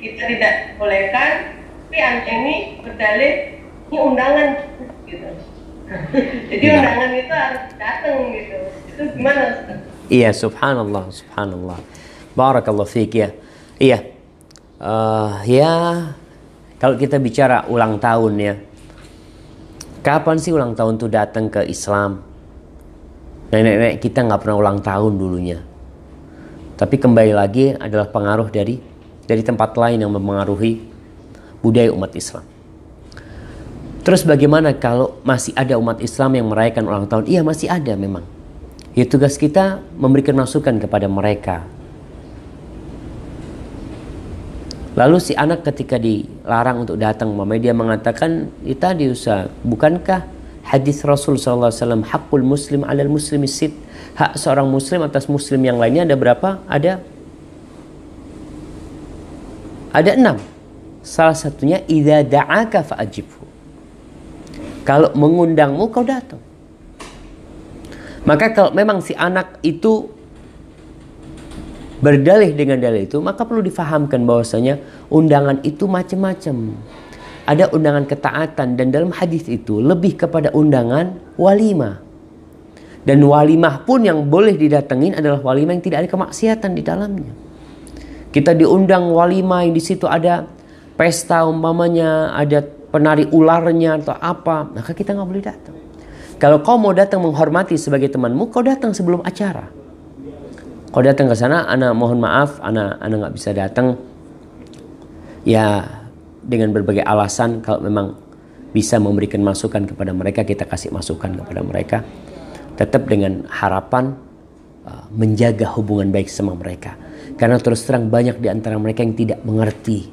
kita tidak bolehkan, tapi anak ini berdalih ini undangan gitu. [laughs] Jadi Iya. undangan itu harus datang gitu. Itu gimana? Ustaz? Iya, subhanallah, subhanallah. Barakallah fiik ya. Iya. Eh, ya kalau kita bicara ulang tahun ya. Kapan sih ulang tahun tuh datang ke Islam? Nenek-nenek kita nggak pernah ulang tahun dulunya. Tapi kembali lagi adalah pengaruh dari dari tempat lain yang mempengaruhi budaya umat Islam. Terus bagaimana kalau masih ada umat Islam yang merayakan ulang tahun? Iya masih ada memang. Ya tugas kita memberikan masukan kepada mereka. Lalu si anak ketika dilarang untuk datang, mama dia mengatakan, itu tadi Ustaz, bukankah hadis Rasul SAW, hakul muslim alal muslim sit, hak seorang muslim atas muslim yang lainnya ada berapa? Ada ada enam. Salah satunya, idza da'aka fa'ajibhu. Kalau mengundangmu kau datang. Maka kalau memang si anak itu berdalih dengan dalil itu, maka perlu difahamkan bahwasanya undangan itu macam-macam. Ada undangan ketaatan dan dalam hadis itu lebih kepada undangan walimah. Dan walimah pun yang boleh didatengin adalah walimah yang tidak ada kemaksiatan di dalamnya. Kita diundang walimah yang di situ ada pesta umpamanya, ada penari ularnya atau apa, maka kita nggak boleh datang. Kalau kau mau datang menghormati sebagai temanmu, kau datang sebelum acara. Kau datang ke sana, anak mohon maaf, anak anak nggak bisa datang. Ya dengan berbagai alasan, kalau memang bisa memberikan masukan kepada mereka, kita kasih masukan kepada mereka. Tetap dengan harapan uh, menjaga hubungan baik sama mereka. Karena terus terang banyak di antara mereka yang tidak mengerti.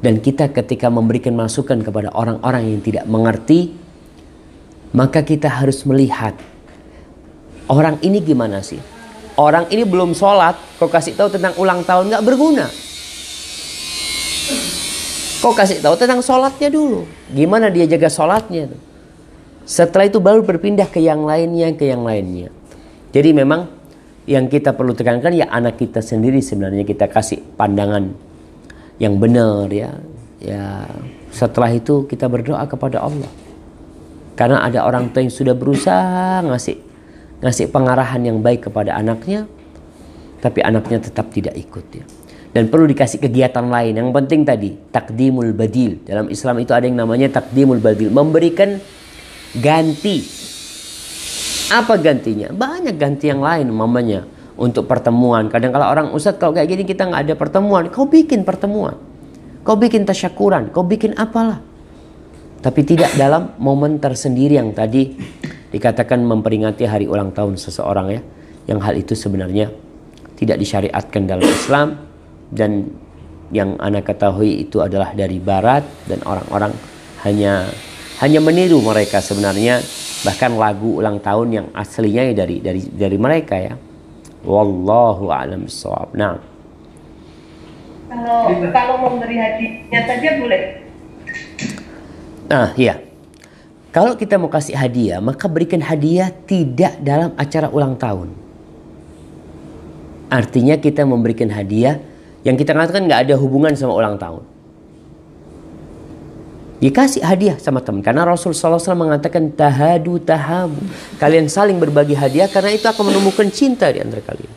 Dan kita ketika memberikan masukan kepada orang-orang yang tidak mengerti, maka kita harus melihat orang ini gimana sih? Orang ini belum sholat, kau kasih tahu tentang ulang tahun nggak berguna. Kau kasih tahu tentang sholatnya dulu, gimana dia jaga sholatnya. Setelah itu baru berpindah ke yang lainnya, ke yang lainnya. Jadi memang yang kita perlu tekankan ya anak kita sendiri sebenarnya kita kasih pandangan yang benar ya. Ya setelah itu kita berdoa kepada Allah. Karena ada orang tua yang sudah berusaha ngasih ngasih pengarahan yang baik kepada anaknya, tapi anaknya tetap tidak ikut ya. Dan perlu dikasih kegiatan lain. Yang penting tadi takdimul badil. Dalam Islam itu ada yang namanya takdimul badil, memberikan ganti. Apa gantinya? Banyak ganti yang lain mamanya untuk pertemuan. Kadang kalau orang ustadz kalau kayak gini kita nggak ada pertemuan, kau bikin pertemuan. Kau bikin tasyakuran, kau bikin apalah. Tapi tidak dalam momen tersendiri yang tadi dikatakan memperingati hari ulang tahun seseorang ya. Yang hal itu sebenarnya tidak disyariatkan dalam Islam dan yang anak ketahui itu adalah dari barat dan orang-orang hanya hanya meniru mereka sebenarnya bahkan lagu ulang tahun yang aslinya ya dari dari dari mereka ya. Wallahu a'lam bishawab. Nah, Kalau kalau memberi hadiahnya saja boleh. Nah, iya. Kalau kita mau kasih hadiah, maka berikan hadiah tidak dalam acara ulang tahun. Artinya kita memberikan hadiah yang kita katakan nggak ada hubungan sama ulang tahun. Dikasih hadiah sama teman. Karena Rasul SAW mengatakan tahadu tahabu. Kalian saling berbagi hadiah karena itu akan menumbuhkan cinta di antara kalian.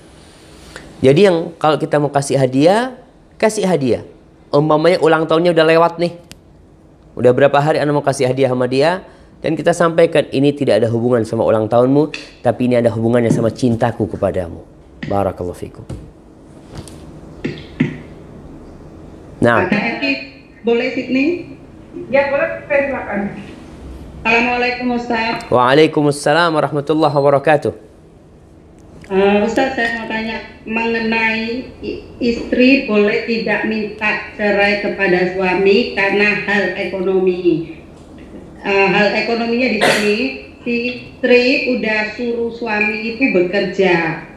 Jadi yang kalau kita mau kasih hadiah, kasih hadiah. Umpamanya ulang tahunnya udah lewat nih. Udah berapa hari Anda mau kasih hadiah sama dia dan kita sampaikan ini tidak ada hubungan sama ulang tahunmu, tapi ini ada hubungannya sama cintaku kepadamu. Barakallahu fikum. Nah, boleh Sydney? Ya boleh, saya silakan. Assalamualaikum Ustaz. Waalaikumsalam warahmatullahi wabarakatuh. Uh, Ustaz saya mau tanya mengenai istri boleh tidak minta cerai kepada suami karena hal ekonomi. Uh, hal ekonominya di sini si istri udah suruh suami itu bekerja.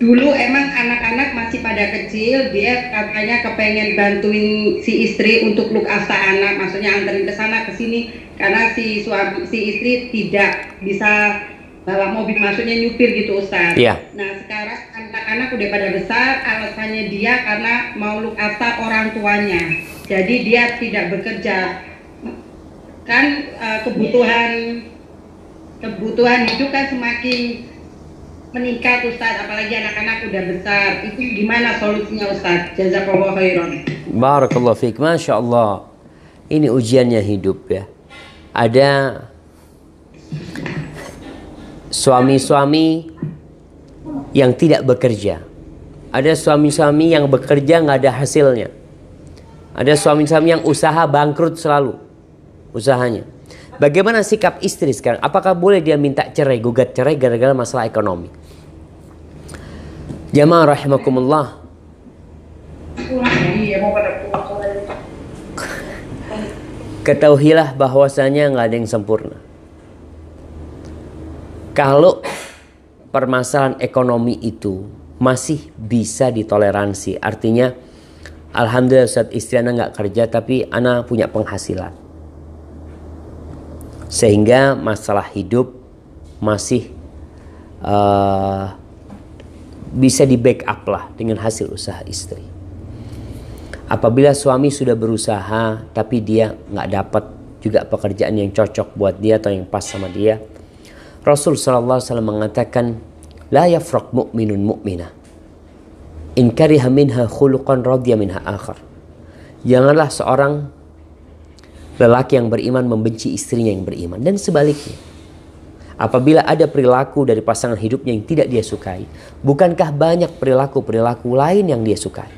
Dulu emang anak-anak masih pada kecil, dia katanya kepengen bantuin si istri untuk look after anak, maksudnya anterin ke sana ke sini karena si suami si istri tidak bisa bawa mobil maksudnya nyupir gitu Ustaz. Iya. Nah sekarang anak-anak udah pada besar, alasannya dia karena mau look after orang tuanya. Jadi dia tidak bekerja. Kan eh, kebutuhan kebutuhan hidup kan semakin meningkat Ustaz, apalagi anak-anak udah besar. Itu gimana solusinya Ustaz? Jazakallah khairan. Barakallahu fiik. Masya Allah. Ini ujiannya hidup ya. Ada suami-suami yang tidak bekerja. Ada suami-suami yang bekerja nggak ada hasilnya. Ada suami-suami yang usaha bangkrut selalu usahanya. Bagaimana sikap istri sekarang? Apakah boleh dia minta cerai, gugat cerai gara-gara masalah ekonomi? Jamaah rahimakumullah. Ketahuilah bahwasanya nggak ada yang sempurna. Kalau permasalahan ekonomi itu masih bisa ditoleransi, artinya Alhamdulillah saat istri anak nggak kerja tapi anak punya penghasilan. Sehingga masalah hidup masih uh, bisa di backup lah dengan hasil usaha istri. Apabila suami sudah berusaha tapi dia nggak dapat juga pekerjaan yang cocok buat dia atau yang pas sama dia, Rasul Shallallahu Alaihi mengatakan, la yafraq mu'minun mu'minah in kariha minha khuluqan radhiya minha akhar. Janganlah seorang lelaki yang beriman membenci istrinya yang beriman dan sebaliknya. Apabila ada perilaku dari pasangan hidupnya yang tidak dia sukai, bukankah banyak perilaku-perilaku lain yang dia sukai?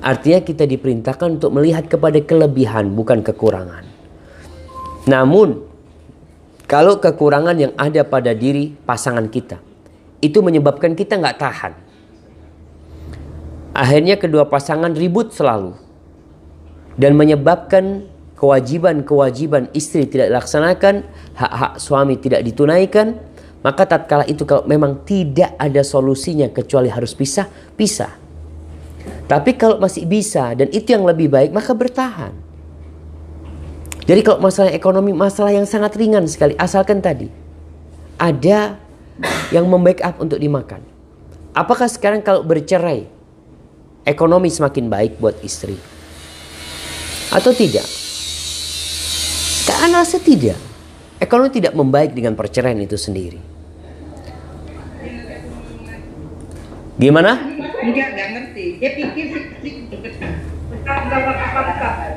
Artinya kita diperintahkan untuk melihat kepada kelebihan bukan kekurangan. Namun kalau kekurangan yang ada pada diri pasangan kita itu menyebabkan kita nggak tahan. Akhirnya kedua pasangan ribut selalu dan menyebabkan kewajiban-kewajiban istri tidak dilaksanakan, hak-hak suami tidak ditunaikan, maka tatkala itu kalau memang tidak ada solusinya kecuali harus pisah, pisah. Tapi kalau masih bisa dan itu yang lebih baik, maka bertahan. Jadi kalau masalah ekonomi, masalah yang sangat ringan sekali, asalkan tadi ada yang membackup untuk dimakan. Apakah sekarang kalau bercerai, ekonomi semakin baik buat istri? Atau tidak? Karena rasa tidak. Ekonomi tidak membaik dengan perceraian itu sendiri. Gimana? Enggak, enggak ngerti. Dia pikir.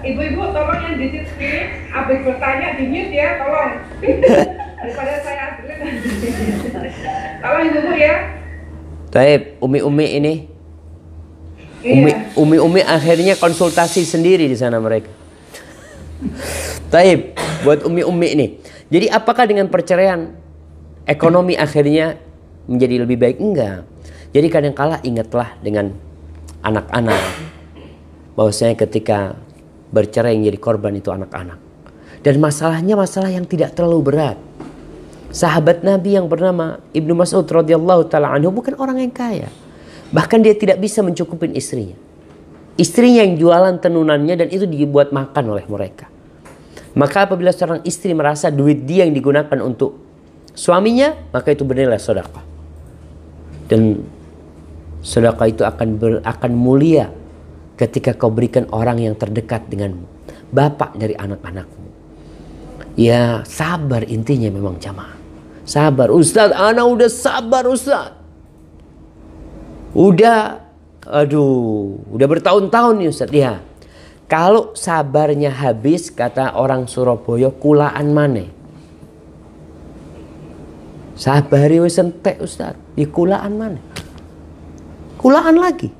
Ibu-ibu tolong yang di sini habis bertanya di mute ya, tolong. [laughs] Daripada saya. Tolong ibu-ibu ya. Taib, umi-umi ini. Umi, umi-umi akhirnya konsultasi sendiri di sana mereka. Taib, buat umi-umi ini. Jadi apakah dengan perceraian ekonomi akhirnya menjadi lebih baik? Enggak. Jadi kadang kala ingatlah dengan anak-anak bahwasanya ketika bercerai yang jadi korban itu anak-anak. Dan masalahnya masalah yang tidak terlalu berat. Sahabat Nabi yang bernama Ibnu Mas'ud radhiyallahu taala anhu bukan orang yang kaya. Bahkan dia tidak bisa mencukupin istrinya. Istrinya yang jualan tenunannya dan itu dibuat makan oleh mereka. Maka apabila seorang istri merasa duit dia yang digunakan untuk suaminya, maka itu bernilai sedekah. Dan sedekah itu akan ber, akan mulia ketika kau berikan orang yang terdekat denganmu. Bapak dari anak-anakmu. Ya sabar intinya memang jamaah. Sabar. Ustaz, anak udah sabar Ustaz. Udah, aduh, udah bertahun-tahun nih Ustaz. Ya, kalau sabarnya habis, kata orang Surabaya, kulaan mana? Sabari wis entek Ustaz. Di kulaan mana? Kulaan lagi.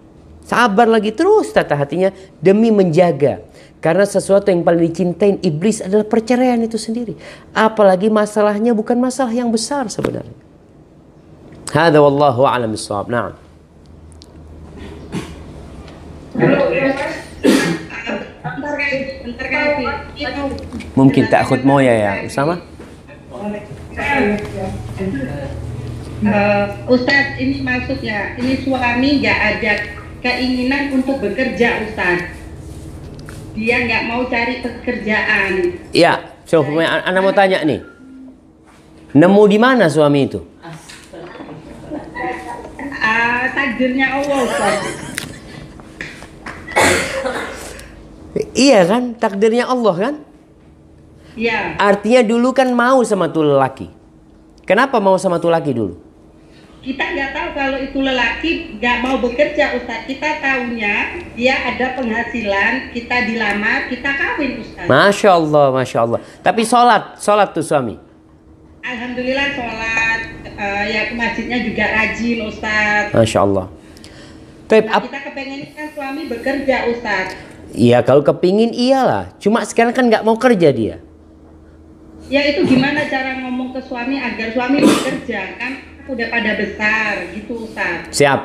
Sabar lagi terus tata hatinya demi menjaga. Karena sesuatu yang paling dicintain iblis adalah perceraian itu sendiri. Apalagi masalahnya bukan masalah yang besar sebenarnya. Hada wallahu a'lam bissawab. Na'am. Mungkin ta'khud moya ya, Usama? Uh, Ustadz ini maksudnya ini suami nggak ada keinginan untuk bekerja Ustadz dia nggak mau cari pekerjaan. Ya, coba anak mau tanya nih. Nemu di mana suami itu? uh, takdirnya Allah Ustadz Iya kan, takdirnya Allah kan? ya Artinya dulu kan mau sama tuh lelaki. Kenapa mau sama tuh laki dulu? kita nggak tahu kalau itu lelaki nggak mau bekerja Ustadz kita tahunya dia ada penghasilan kita dilamar kita kawin Ustadz Masya Allah, Masya Allah. Tapi sholat, sholat tuh suami. Alhamdulillah sholat eh, ya ke masjidnya juga rajin Ustadz Masya Allah. Tapi, Nah, kita kepengen kan suami bekerja Ustadz iya kalau kepingin iyalah. Cuma sekarang kan nggak mau kerja dia. ya itu gimana cara ngomong ke suami agar suami bekerja kan udah pada besar gitu Ustadz Siap.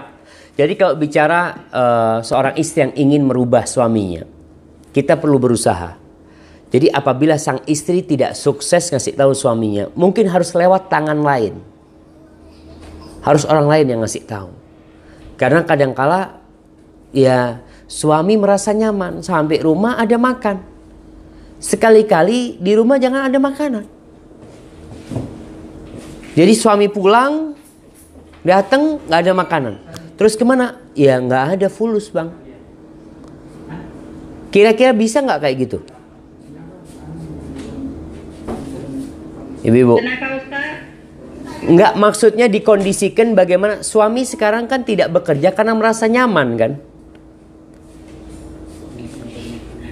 Jadi kalau bicara eh, seorang istri yang ingin merubah suaminya, kita perlu berusaha. Jadi apabila sang istri tidak sukses ngasih tahu suaminya, mungkin harus lewat tangan lain. Harus orang lain yang ngasih tahu. Karena kadangkala ya suami merasa nyaman sampai rumah ada makan. Sekali-kali di rumah jangan ada makanan. Jadi suami pulang datang nggak ada makanan. Terus ke mana? Ya nggak ada fulus bang. Kira-kira bisa nggak kayak gitu? Ibu-ibu. Nggak maksudnya dikondisikan bagaimana suami sekarang kan tidak bekerja karena merasa nyaman kan?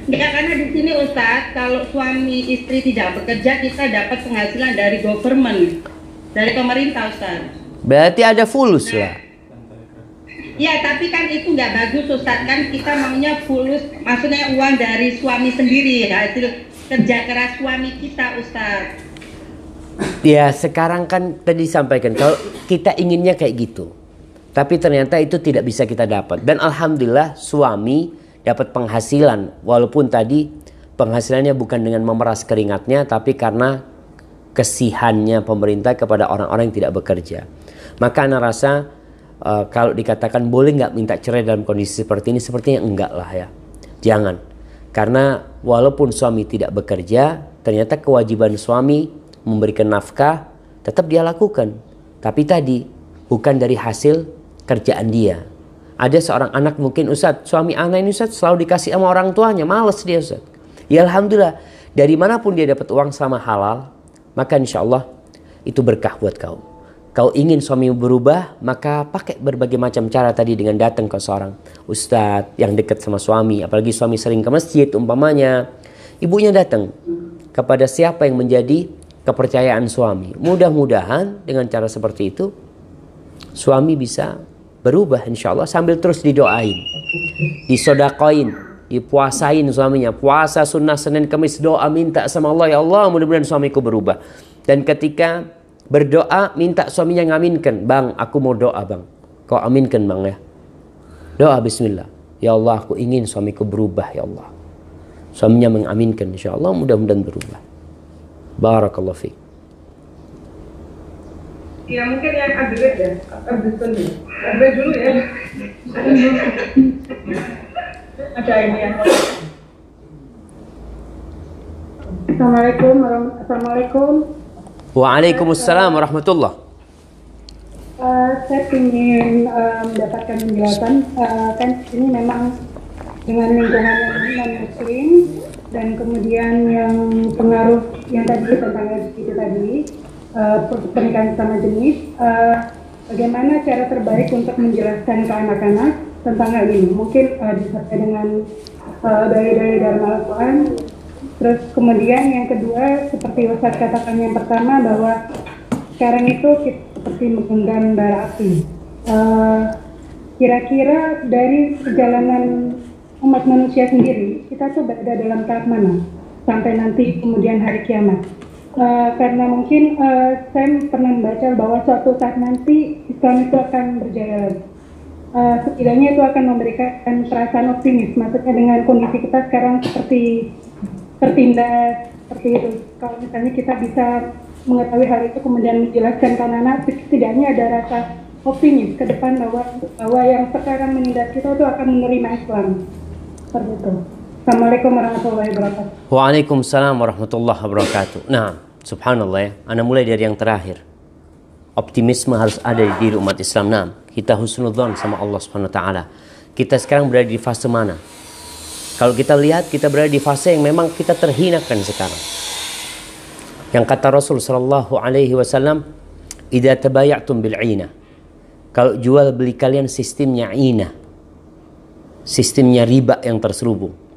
Ya karena di sini Ustadz kalau suami istri tidak bekerja kita dapat penghasilan dari government dari pemerintah Ustadz Berarti ada fulus lah. Ya tapi kan itu nggak bagus Ustadz kan kita maunya fulus maksudnya uang dari suami sendiri hasil kerja keras suami kita Ustadz Ya sekarang kan tadi disampaikan kalau kita inginnya kayak gitu. Tapi ternyata itu tidak bisa kita dapat. Dan alhamdulillah suami dapat penghasilan walaupun tadi penghasilannya bukan dengan memeras keringatnya tapi karena kesihannya pemerintah kepada orang-orang yang tidak bekerja. Maka anak rasa eh, kalau dikatakan boleh nggak minta cerai dalam kondisi seperti ini sepertinya enggak lah ya. Jangan. Karena walaupun suami tidak bekerja, ternyata kewajiban suami memberikan nafkah tetap dia lakukan. Tapi tadi bukan dari hasil kerjaan dia. Ada seorang anak mungkin Ustadz, suami anak ini Ustadz selalu dikasih sama orang tuanya, males dia Ustadz. Ya Alhamdulillah, dari mana pun dia dapat uang selama halal, maka insya Allah itu berkah buat kau. Kau ingin suami berubah, maka pakai berbagai macam cara tadi dengan datang ke seorang ustadz yang dekat sama suami, apalagi suami sering ke masjid umpamanya. Ibunya datang kepada siapa yang menjadi kepercayaan suami. Mudah-mudahan dengan cara seperti itu suami bisa berubah insya Allah sambil terus didoain, disodakoin, dipuasain suaminya. Puasa sunnah Senin Kamis doa minta sama Allah ya Allah mudah-mudahan suamiku berubah. Dan ketika berdoa minta suaminya ngaminkan, bang aku mau doa bang, kau aminkan bang ya. Doa Bismillah. Ya Allah aku ingin suamiku berubah ya Allah. Suaminya mengaminkan insya Allah mudah-mudahan berubah. Barakallahu fiik. Ya mungkin yang upgrade ya, upgrade dulu. Upgrade dulu ya. Ada ini ya. Assalamualaikum Assalamualaikum. Waalaikumsalam warahmatullah. Eh, saya ingin eh, mendapatkan penjelasan Eh, kan ini memang dengan lingkungan yang non muslim dan kemudian yang pengaruh yang tadi tentang itu tadi eh, pernikahan sama jenis eh, bagaimana cara terbaik untuk menjelaskan ke anak-anak tentang hal ini mungkin eh, disertai dengan eh, dalil-dalil dalam Al-Quran terus kemudian yang kedua seperti Ustaz katakan yang pertama bahwa sekarang itu kita seperti menggenggam bara api. Eh, Kira-kira dari perjalanan umat manusia sendiri, kita tuh berada dalam tahap mana sampai nanti kemudian hari kiamat? Eh, karena mungkin eh, saya pernah membaca bahwa suatu saat nanti Islam itu akan berjaya lagi. Eh, setidaknya itu akan memberikan perasaan optimis. Maksudnya dengan kondisi kita sekarang seperti tertindas seperti itu. Kalau misalnya kita bisa mengetahui hal itu kemudian menjelaskan ke anak-anak setidaknya ada rasa optimis ke depan bahwa bahwa yang sekarang menindas kita itu akan menerima Islam seperti itu. Assalamualaikum warahmatullahi wabarakatuh. Waalaikumsalam warahmatullahi wabarakatuh. Nah, subhanallah ya. Anda mulai dari yang terakhir. Optimisme harus ada di diri umat Islam. Nah, kita husnudzon sama Allah Subhanahu taala. Kita sekarang berada di fase mana? Kalau kita lihat kita berada di fase yang memang kita terhinakan sekarang. Yang kata Rasul sallallahu alaihi wasallam, "Idza tabayatum bil 'ina." Kalau jual beli kalian sistemnya ina. Sistemnya riba yang terselubung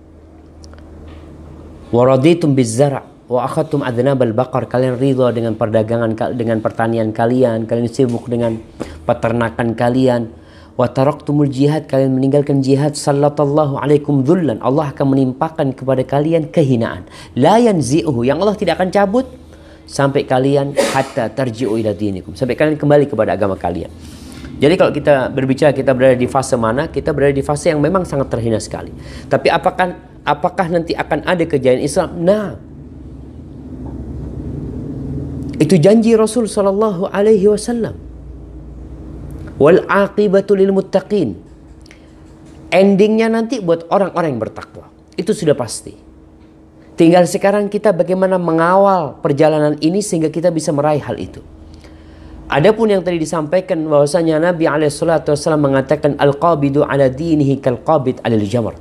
waraditum bizara wa akhadtum adnabal baqar. Kalian ridha dengan perdagangan dengan pertanian kalian. Kalian sibuk dengan peternakan kalian. Wa taraktumul jihad. Kalian meninggalkan jihad. Sallallahu alaikum dhullan. Allah akan menimpakan kepada kalian kehinaan. La yanzi'uhu. Yang Allah tidak akan cabut. Sampai kalian hatta tarji'u ila dinikum. Sampai kalian kembali kepada agama kalian. Jadi kalau kita berbicara kita berada di fase mana? Kita berada di fase yang memang sangat terhina sekali. Tapi apakah apakah nanti akan ada kejayaan Islam? Nah, itu janji Rasul sallallahu alaihi wasallam. Wal aqibatu lil muttaqin. Endingnya nanti buat orang-orang yang bertakwa. Itu sudah pasti. Tinggal sekarang kita bagaimana mengawal perjalanan ini sehingga kita bisa meraih hal itu. Adapun yang tadi disampaikan bahwasanya Nabi alaihi mengatakan al-qabidu ala dinihi kal qabid alal jamar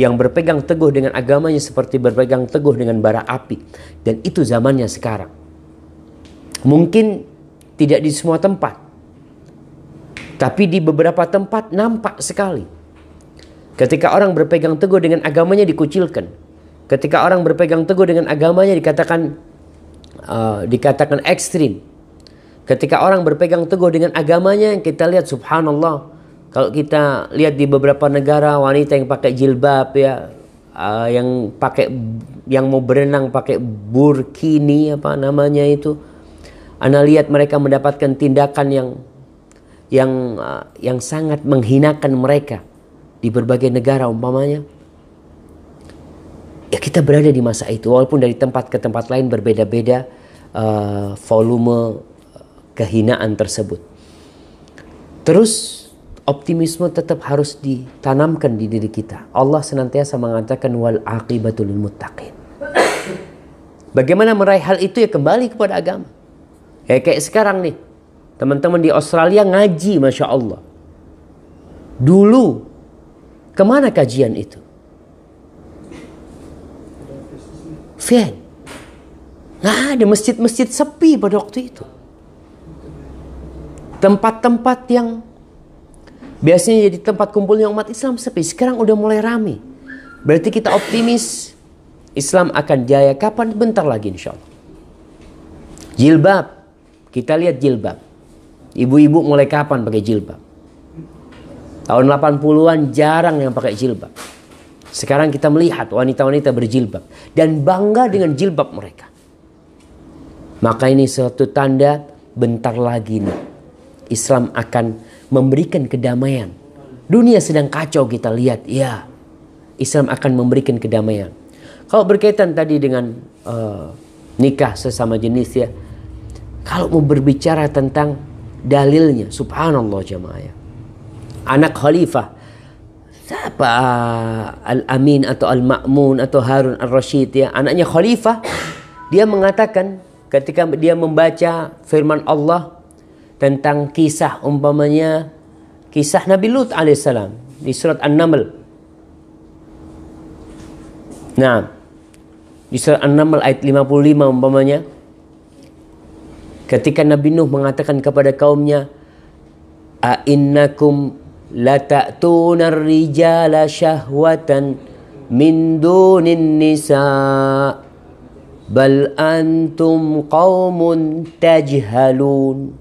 yang berpegang teguh dengan agamanya seperti berpegang teguh dengan bara api dan itu zamannya sekarang mungkin tidak di semua tempat. Tapi di beberapa tempat nampak sekali. Ketika orang berpegang teguh dengan agamanya dikucilkan. Ketika orang berpegang teguh dengan agamanya dikatakan uh, dikatakan ekstrim. Ketika orang berpegang teguh dengan agamanya kita lihat subhanallah. Kalau kita lihat di beberapa negara wanita yang pakai jilbab ya, uh, yang pakai yang mau berenang pakai burkini apa namanya itu, Anda lihat mereka mendapatkan tindakan yang yang uh, yang sangat menghinakan mereka di berbagai negara umpamanya. Ya kita berada di masa itu walaupun dari tempat ke tempat lain berbeda-beda uh, volume kehinaan tersebut. Terus optimisme tetap harus ditanamkan di diri kita. Allah senantiasa mengatakan wal aqibatul muttaqin. [coughs] Bagaimana meraih hal itu ya kembali kepada agama. Ya kayak sekarang nih. Teman-teman di Australia ngaji Masya Allah. Dulu ke mana kajian itu? Fian. Nggak ada masjid-masjid sepi pada waktu itu. Tempat-tempat yang Biasanya jadi tempat kumpulnya umat Islam sepi. Sekarang udah mulai rame. Berarti kita optimis Islam akan jaya kapan? Bentar lagi insya Allah. Jilbab. Kita lihat jilbab. Ibu-ibu mulai kapan pakai jilbab? Tahun 80-an jarang yang pakai jilbab. Sekarang kita melihat wanita-wanita berjilbab. Dan bangga dengan jilbab mereka. Maka ini suatu tanda bentar lagi nih. Islam akan memberikan kedamaian. Dunia sedang kacau kita lihat, ya. Islam akan memberikan kedamaian. Kalau berkaitan tadi dengan uh, nikah sesama jenis ya, kalau mau berbicara tentang dalilnya, subhanallah jemaah ya. Anak khalifah, siapa Al-Amin atau Al-Ma'mun atau Harun Al-Rashid ya, anaknya khalifah, dia mengatakan ketika dia membaca firman Allah tentang kisah umpamanya kisah Nabi Lut alaihissalam di surat An-Naml. Nah, di surat An-Naml ayat 55 umpamanya ketika Nabi Nuh mengatakan kepada kaumnya a innakum lata'tuna rijala syahwatan min dunin nisa bal antum qaumun tajhalun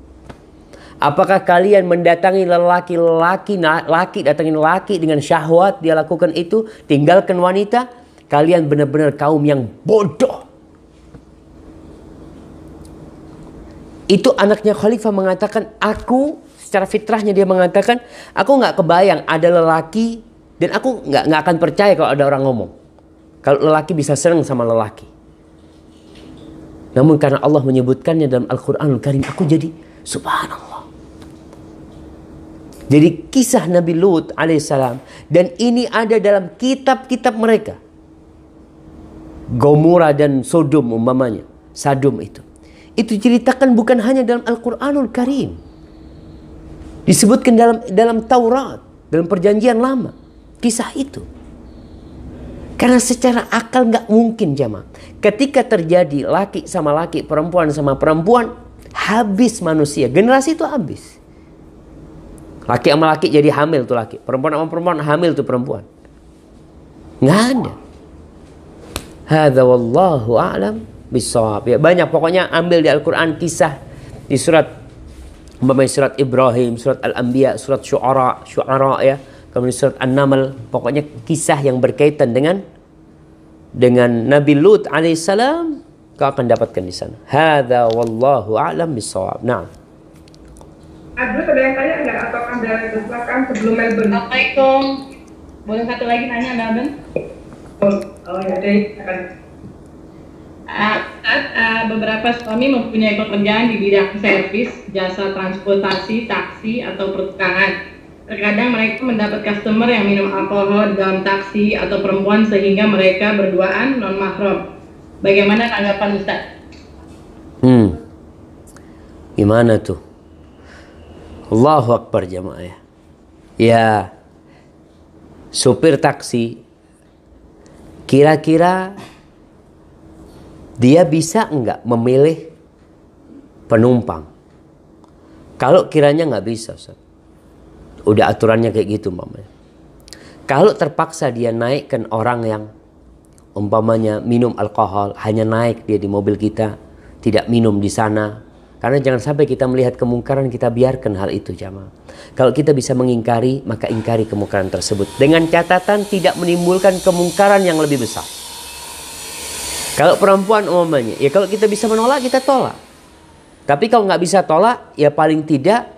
Apakah kalian mendatangi lelaki-lelaki, laki datangin laki dengan syahwat, dia lakukan itu, tinggalkan wanita? Kalian benar-benar kaum yang bodoh. Itu anaknya Khalifah mengatakan, aku secara fitrahnya dia mengatakan, aku nggak kebayang ada lelaki dan aku nggak nggak akan percaya kalau ada orang ngomong. Kalau lelaki bisa senang sama lelaki. Namun karena Allah menyebutkannya dalam Al-Quranul Karim, aku jadi subhanallah. Jadi kisah Nabi Lut alaihissalam dan ini ada dalam kitab-kitab mereka. Gomora dan Sodom umpamanya, Sadom itu. Itu ceritakan bukan hanya dalam Al-Quranul Karim. Disebutkan dalam dalam Taurat, dalam perjanjian lama. Kisah itu. Karena secara akal nggak mungkin jamaah. Ketika terjadi laki sama laki, perempuan sama perempuan, habis manusia. Generasi itu habis. Laki sama laki jadi hamil tuh laki. Perempuan sama perempuan hamil tuh perempuan. Nggak ada. Hadza wallahu a'lam bisawab. Ya, banyak pokoknya ambil di Al-Qur'an kisah di surat umpamanya surat Ibrahim, surat Al-Anbiya, surat Syu'ara, Syu'ara ya. Kemudian surat An-Naml, pokoknya kisah yang berkaitan dengan dengan Nabi Lut alaihissalam kau akan dapatkan di sana. Hadza wallahu a'lam bisawab. Nah. Agus ada yang tanya enggak atau ada belakang sebelum Melbourne? Assalamualaikum. Boleh satu lagi nanya, Anda Abang? Oh, oh ya deh. akan Uh, uh, beberapa suami mempunyai pekerjaan di bidang servis, jasa transportasi, taksi, atau pertukangan. Terkadang mereka mendapat customer yang minum alkohol dalam taksi atau perempuan sehingga mereka berduaan non mahram. Bagaimana tanggapan Ustaz? Hmm. Gimana tuh? Allahu Akbar jamaah ya. Ya. Supir taksi kira-kira dia bisa enggak memilih penumpang? Kalau kiranya nggak bisa, Ustaz. Udah aturannya kayak gitu, mamanya. Kalau terpaksa dia naikkan orang yang umpamanya minum alkohol, hanya naik dia di mobil kita, tidak minum di sana. Karena jangan sampai kita melihat kemungkaran, kita biarkan hal itu jamaah. Kalau kita bisa mengingkari, maka ingkari kemungkaran tersebut. Dengan catatan tidak menimbulkan kemungkaran yang lebih besar. Kalau perempuan umumnya, ya kalau kita bisa menolak, kita tolak. Tapi kalau nggak bisa tolak, ya paling tidak,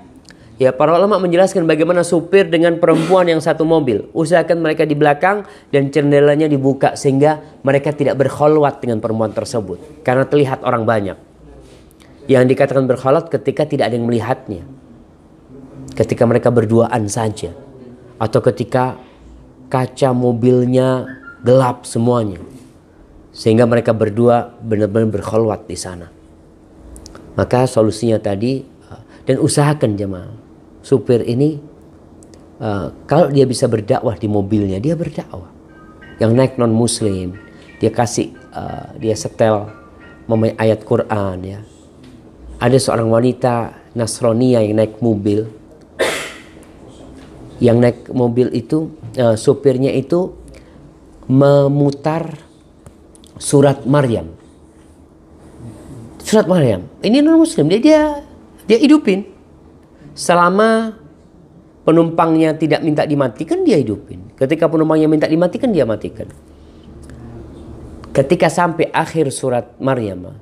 ya para ulama menjelaskan bagaimana supir dengan perempuan yang satu mobil. Usahakan mereka di belakang dan jendelanya dibuka sehingga mereka tidak berkholwat dengan perempuan tersebut. Karena terlihat orang banyak. Yang dikatakan berkholwat ketika tidak ada yang melihatnya. Ketika mereka berduaan saja. Atau ketika kaca mobilnya gelap semuanya. Sehingga mereka berdua benar-benar berkholwat di sana. Maka solusinya tadi uh, dan usahakan jemaah supir ini uh, kalau dia bisa berdakwah di mobilnya dia berdakwah. Yang naik non muslim dia kasih uh, dia setel memay ayat Quran ya. Ada seorang wanita Nasrania yang naik mobil. Yang naik mobil itu supirnya itu memutar surat Maryam. Surat Maryam. Ini non muslim dia dia dia hidupin. Selama penumpangnya tidak minta dimatikan dia hidupin. Ketika penumpangnya minta dimatikan dia matikan. Ketika sampai akhir surat Maryam.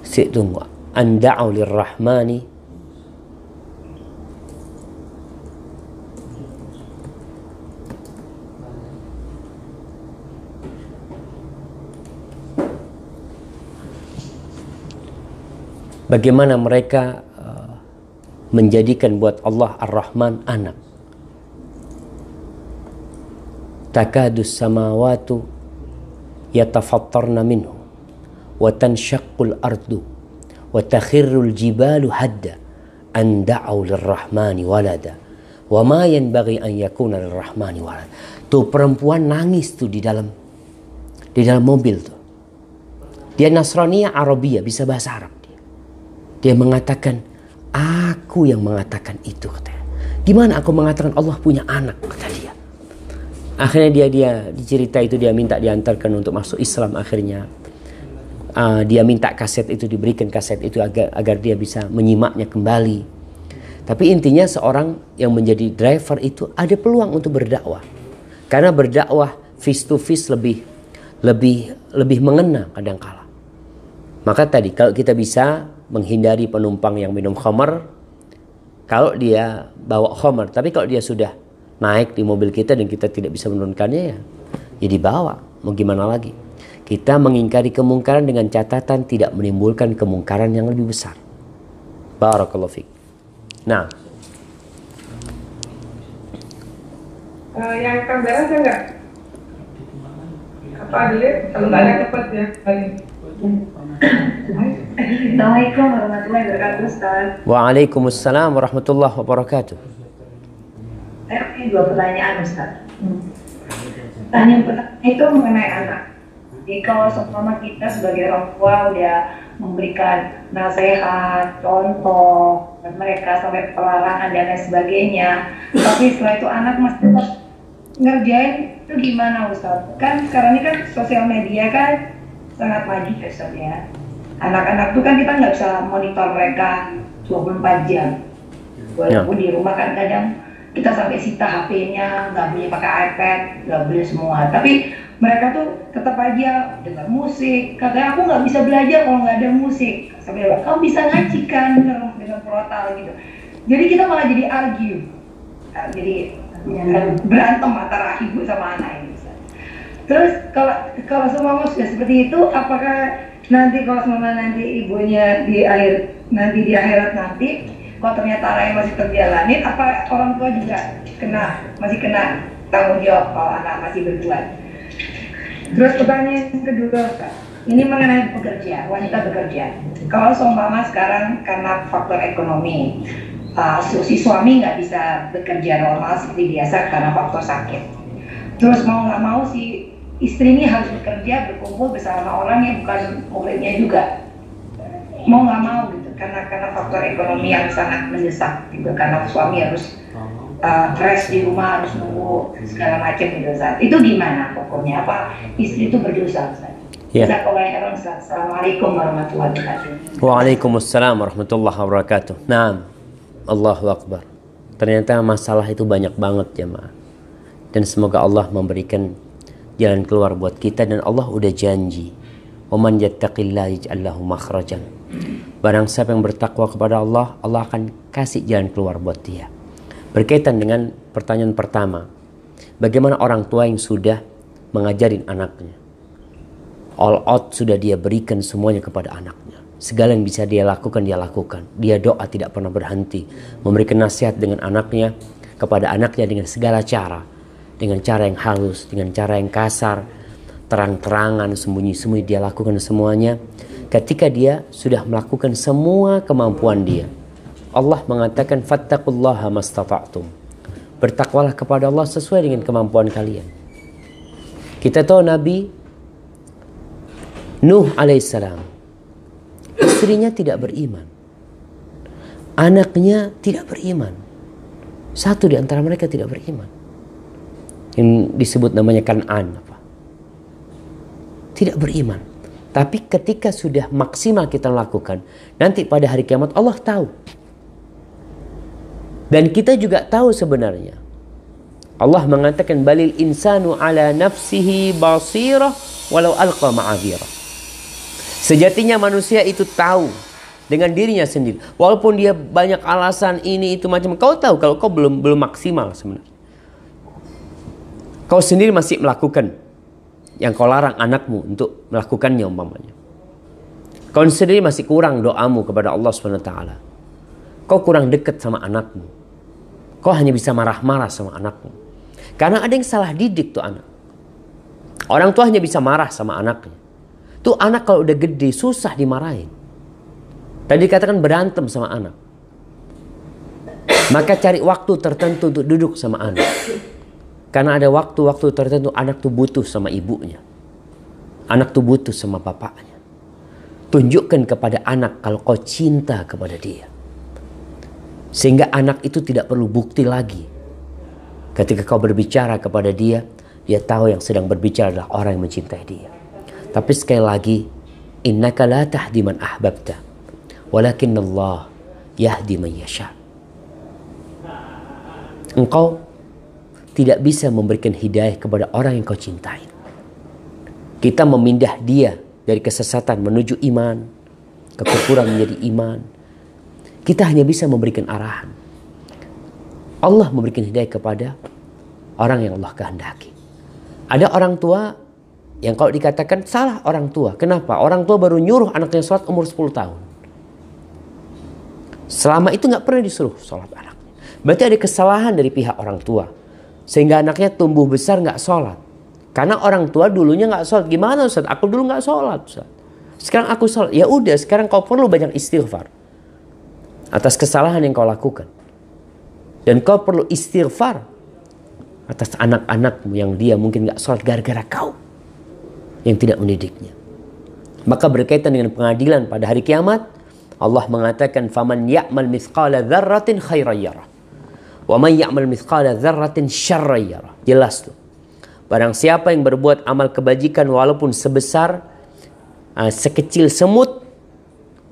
Si tunggu. Anda'u lirrahmani bagaimana mereka uh, menjadikan buat Allah Ar-Rahman anak. Takadus samawatu yatafattarna minhu wa tanshaqqul ardu wa takhirrul jibalu hadda an da'u lirrahmani walada wa ma yanbaghi an yakuna lirrahmani walada. Tuh perempuan nangis tuh di dalam di dalam mobil tuh. Dia Nasrania Arabia bisa bahasa Arab. Dia mengatakan, aku yang mengatakan itu katanya. Gimana aku mengatakan Allah punya anak kata dia. Akhirnya dia dia dicerita itu dia minta diantarkan untuk masuk Islam akhirnya. Uh, dia minta kaset itu diberikan kaset itu agar agar dia bisa menyimaknya kembali. Tapi intinya seorang yang menjadi driver itu ada peluang untuk berdakwah. Karena berdakwah face to face lebih lebih lebih mengena kadangkala. Maka tadi kalau kita bisa menghindari penumpang yang minum khamar kalau dia bawa khamar tapi kalau dia sudah naik di mobil kita dan kita tidak bisa menurunkannya ya ya dibawa mau gimana lagi Kita mengingkari kemungkaran dengan catatan tidak menimbulkan kemungkaran yang lebih besar. Barakallahu fiik. Nah, Uh, yang kamera ada nggak? Apa ada Kalau nggak ada cepat ya. Baik. Assalamualaikum warahmatullahi wabarakatuh Ustaz Waalaikumsalam warahmatullahi wabarakatuh. Saya punya dua pertanyaan Ustaz Pertanyaan pertama itu mengenai anak Jadi kalau seumpama kita sebagai orang tua udah memberikan nasihat, contoh, mereka sampai pelarangan dan lain sebagainya Tapi setelah itu anak masih tetap ngerjain itu gimana Ustaz? Kan sekarang ini kan sosial media kan sangat maju ya Ustaz ya anak-anak tuh kan kita nggak bisa monitor mereka 24 jam. Walaupun di rumah kan kadang kita sampai sita HP-nya nggak boleh pakai iPad nggak boleh semua. Tapi mereka tuh tetap aja dengar musik. Katanya aku nggak bisa belajar kalau nggak ada musik. Sampai kamu bisa ngaji kan? dengan, dengan portal gitu. Jadi kita malah jadi argue. Nah, jadi berantem antara ibu sama anak ini. Terus kalau kalau semua sudah seperti itu apakah nanti kalau semua nanti ibunya di akhir nanti di akhirat nanti kalau ternyata anaknya masih terjalanin apa orang tua juga kena masih kena tanggung jawab kalau anak masih berbuat? Terus pertanyaan kedua Kak, ini mengenai pekerja wanita bekerja. Kalau seumpama sekarang karena faktor ekonomi uh, si suami nggak bisa bekerja normal seperti biasa karena faktor sakit. Terus mau nggak mau si istri ini harus bekerja berkumpul bersama orang yang bukan muridnya juga mau nggak mau gitu karena karena faktor ekonomi yang sangat mendesak gitu karena suami harus uh, rest di rumah harus nunggu segala macam gitu saat itu gimana pokoknya apa istri itu berdosa Ustaz? Ya. Assalamualaikum warahmatullahi wabarakatuh. Waalaikumsalam warahmatullahi wabarakatuh. Nah, Allahu Akbar. Ternyata masalah itu banyak banget ya ma. Dan semoga Allah memberikan jalan keluar buat kita dan Allah udah janji. Oman yattaqillah yaj'al lahu makhrajan. Barang siapa yang bertakwa kepada Allah, Allah akan kasih jalan keluar buat dia. Berkaitan dengan pertanyaan pertama, bagaimana orang tua yang sudah mengajarin anaknya? All out sudah dia berikan semuanya kepada anaknya. Segala yang bisa dia lakukan, dia lakukan. Dia doa tidak pernah berhenti. Memberikan nasihat dengan anaknya, kepada anaknya dengan segala cara. Dengan cara yang halus, dengan cara yang kasar, terang-terangan, sembunyi-sembunyi dia lakukan semuanya. Ketika dia sudah melakukan semua kemampuan dia. Allah mengatakan, Fattakullaha mastata'tum. Bertakwalah kepada Allah sesuai dengan kemampuan kalian. Kita tahu Nabi Nuh alaihissalam istrinya tidak beriman anaknya tidak beriman satu di antara mereka tidak beriman yang disebut namanya Kanan apa? Tidak beriman. Tapi ketika sudah maksimal kita lakukan nanti pada hari kiamat Allah tahu. Dan kita juga tahu sebenarnya. Allah mengatakan balil insanu ala nafsihi basirah walau alqa ma'adhirah. Sejatinya manusia itu tahu dengan dirinya sendiri. Walaupun dia banyak alasan ini itu macam kau tahu kalau kau belum belum maksimal sebenarnya. Kau sendiri masih melakukan yang kau larang anakmu untuk melakukannya umpamanya. Kau sendiri masih kurang doamu kepada Allah SWT. Kau kurang dekat sama anakmu. Kau hanya bisa marah-marah sama anakmu. Karena ada yang salah didik tuh anak. Orang tua hanya bisa marah sama anaknya. Tuh anak kalau udah gede susah dimarahin. Tadi dikatakan berantem sama anak. Maka cari waktu tertentu untuk duduk sama anak. Karena ada waktu-waktu tertentu anak tuh butuh sama ibunya. Anak tuh butuh sama bapaknya. Tunjukkan kepada anak kalau kau cinta kepada dia. Sehingga anak itu tidak perlu bukti lagi. Ketika kau berbicara kepada dia, dia tahu yang sedang berbicara adalah orang yang mencintai dia. Tapi sekali lagi, innaka la tahdi man ahbabta, walakin Allah yahdi man yasha. Engkau tidak bisa memberikan hidayah kepada orang yang kau cintai. Kita memindah dia dari kesesatan menuju iman, kekufuran menjadi iman. Kita hanya bisa memberikan arahan. Allah memberikan hidayah kepada orang yang Allah kehendaki. Ada orang tua yang kalau dikatakan salah orang tua. Kenapa? Orang tua baru nyuruh anaknya sholat umur 10 tahun. Selama itu nggak pernah disuruh sholat anaknya. Berarti ada kesalahan dari pihak orang tua. Sehingga anaknya tumbuh besar nggak sholat. Karena orang tua dulunya nggak sholat. Gimana Ustaz? Aku dulu nggak sholat Ustaz. Sekarang aku sholat. Ya udah sekarang kau perlu banyak istighfar. Atas kesalahan yang kau lakukan. Dan kau perlu istighfar. Atas anak-anakmu yang dia mungkin nggak sholat gara-gara kau. Yang tidak mendidiknya. Maka berkaitan dengan pengadilan pada hari kiamat. Allah mengatakan faman ya'mal mithqala dzarratin khairan wa man ya'mal mithqala dzarratin syarran jelas tuh barang siapa yang berbuat amal kebajikan walaupun sebesar uh, sekecil semut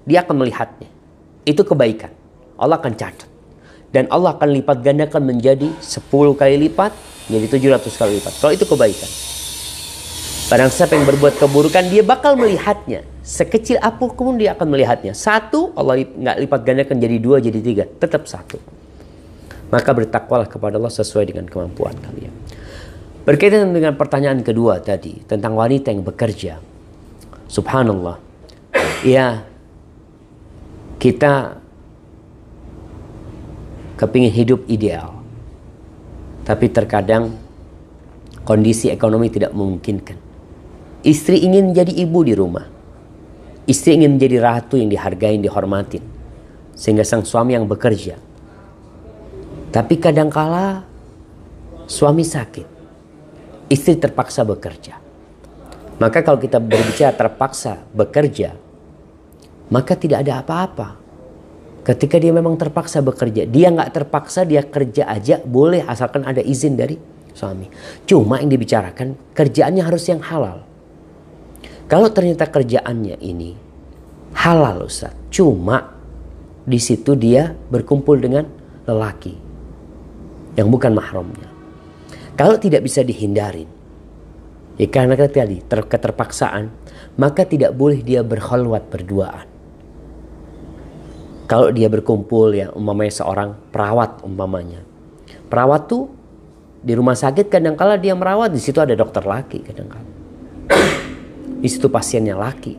dia akan melihatnya itu kebaikan Allah akan catat dan Allah akan lipat gandakan menjadi 10 kali lipat menjadi 700 kali lipat kalau itu kebaikan Barang siapa yang berbuat keburukan, dia bakal melihatnya. Sekecil apa pun dia akan melihatnya. Satu, Allah nggak lipat gandakan jadi dua, jadi tiga. Tetap satu. Maka bertakwalah kepada Allah sesuai dengan kemampuan kalian. Berkaitan dengan pertanyaan kedua tadi, tentang wanita yang bekerja. Subhanallah. Ya, kita kepingin hidup ideal. Tapi terkadang kondisi ekonomi tidak memungkinkan. Istri ingin menjadi ibu di rumah. Istri ingin menjadi ratu yang dihargai, dihormatin. Sehingga sang suami yang bekerja. Tapi kadangkala suami sakit. Istri terpaksa bekerja. Maka kalau kita berbicara terpaksa bekerja, maka tidak ada apa-apa. Ketika dia memang terpaksa bekerja, dia nggak terpaksa dia kerja aja boleh asalkan ada izin dari suami. Cuma yang dibicarakan kerjaannya harus yang halal. Kalau ternyata kerjaannya ini halal Ustaz, cuma di situ dia berkumpul dengan lelaki yang bukan mahramnya. Kalau tidak bisa dihindarin, ya karena tadi ter keterpaksaan, maka tidak boleh dia berkhalwat berduaan. Kalau dia berkumpul ya umpamanya seorang perawat umpamanya. Perawat tuh di rumah sakit kadang-kala dia merawat di situ ada dokter laki kadang-kala. Di situ pasiennya laki.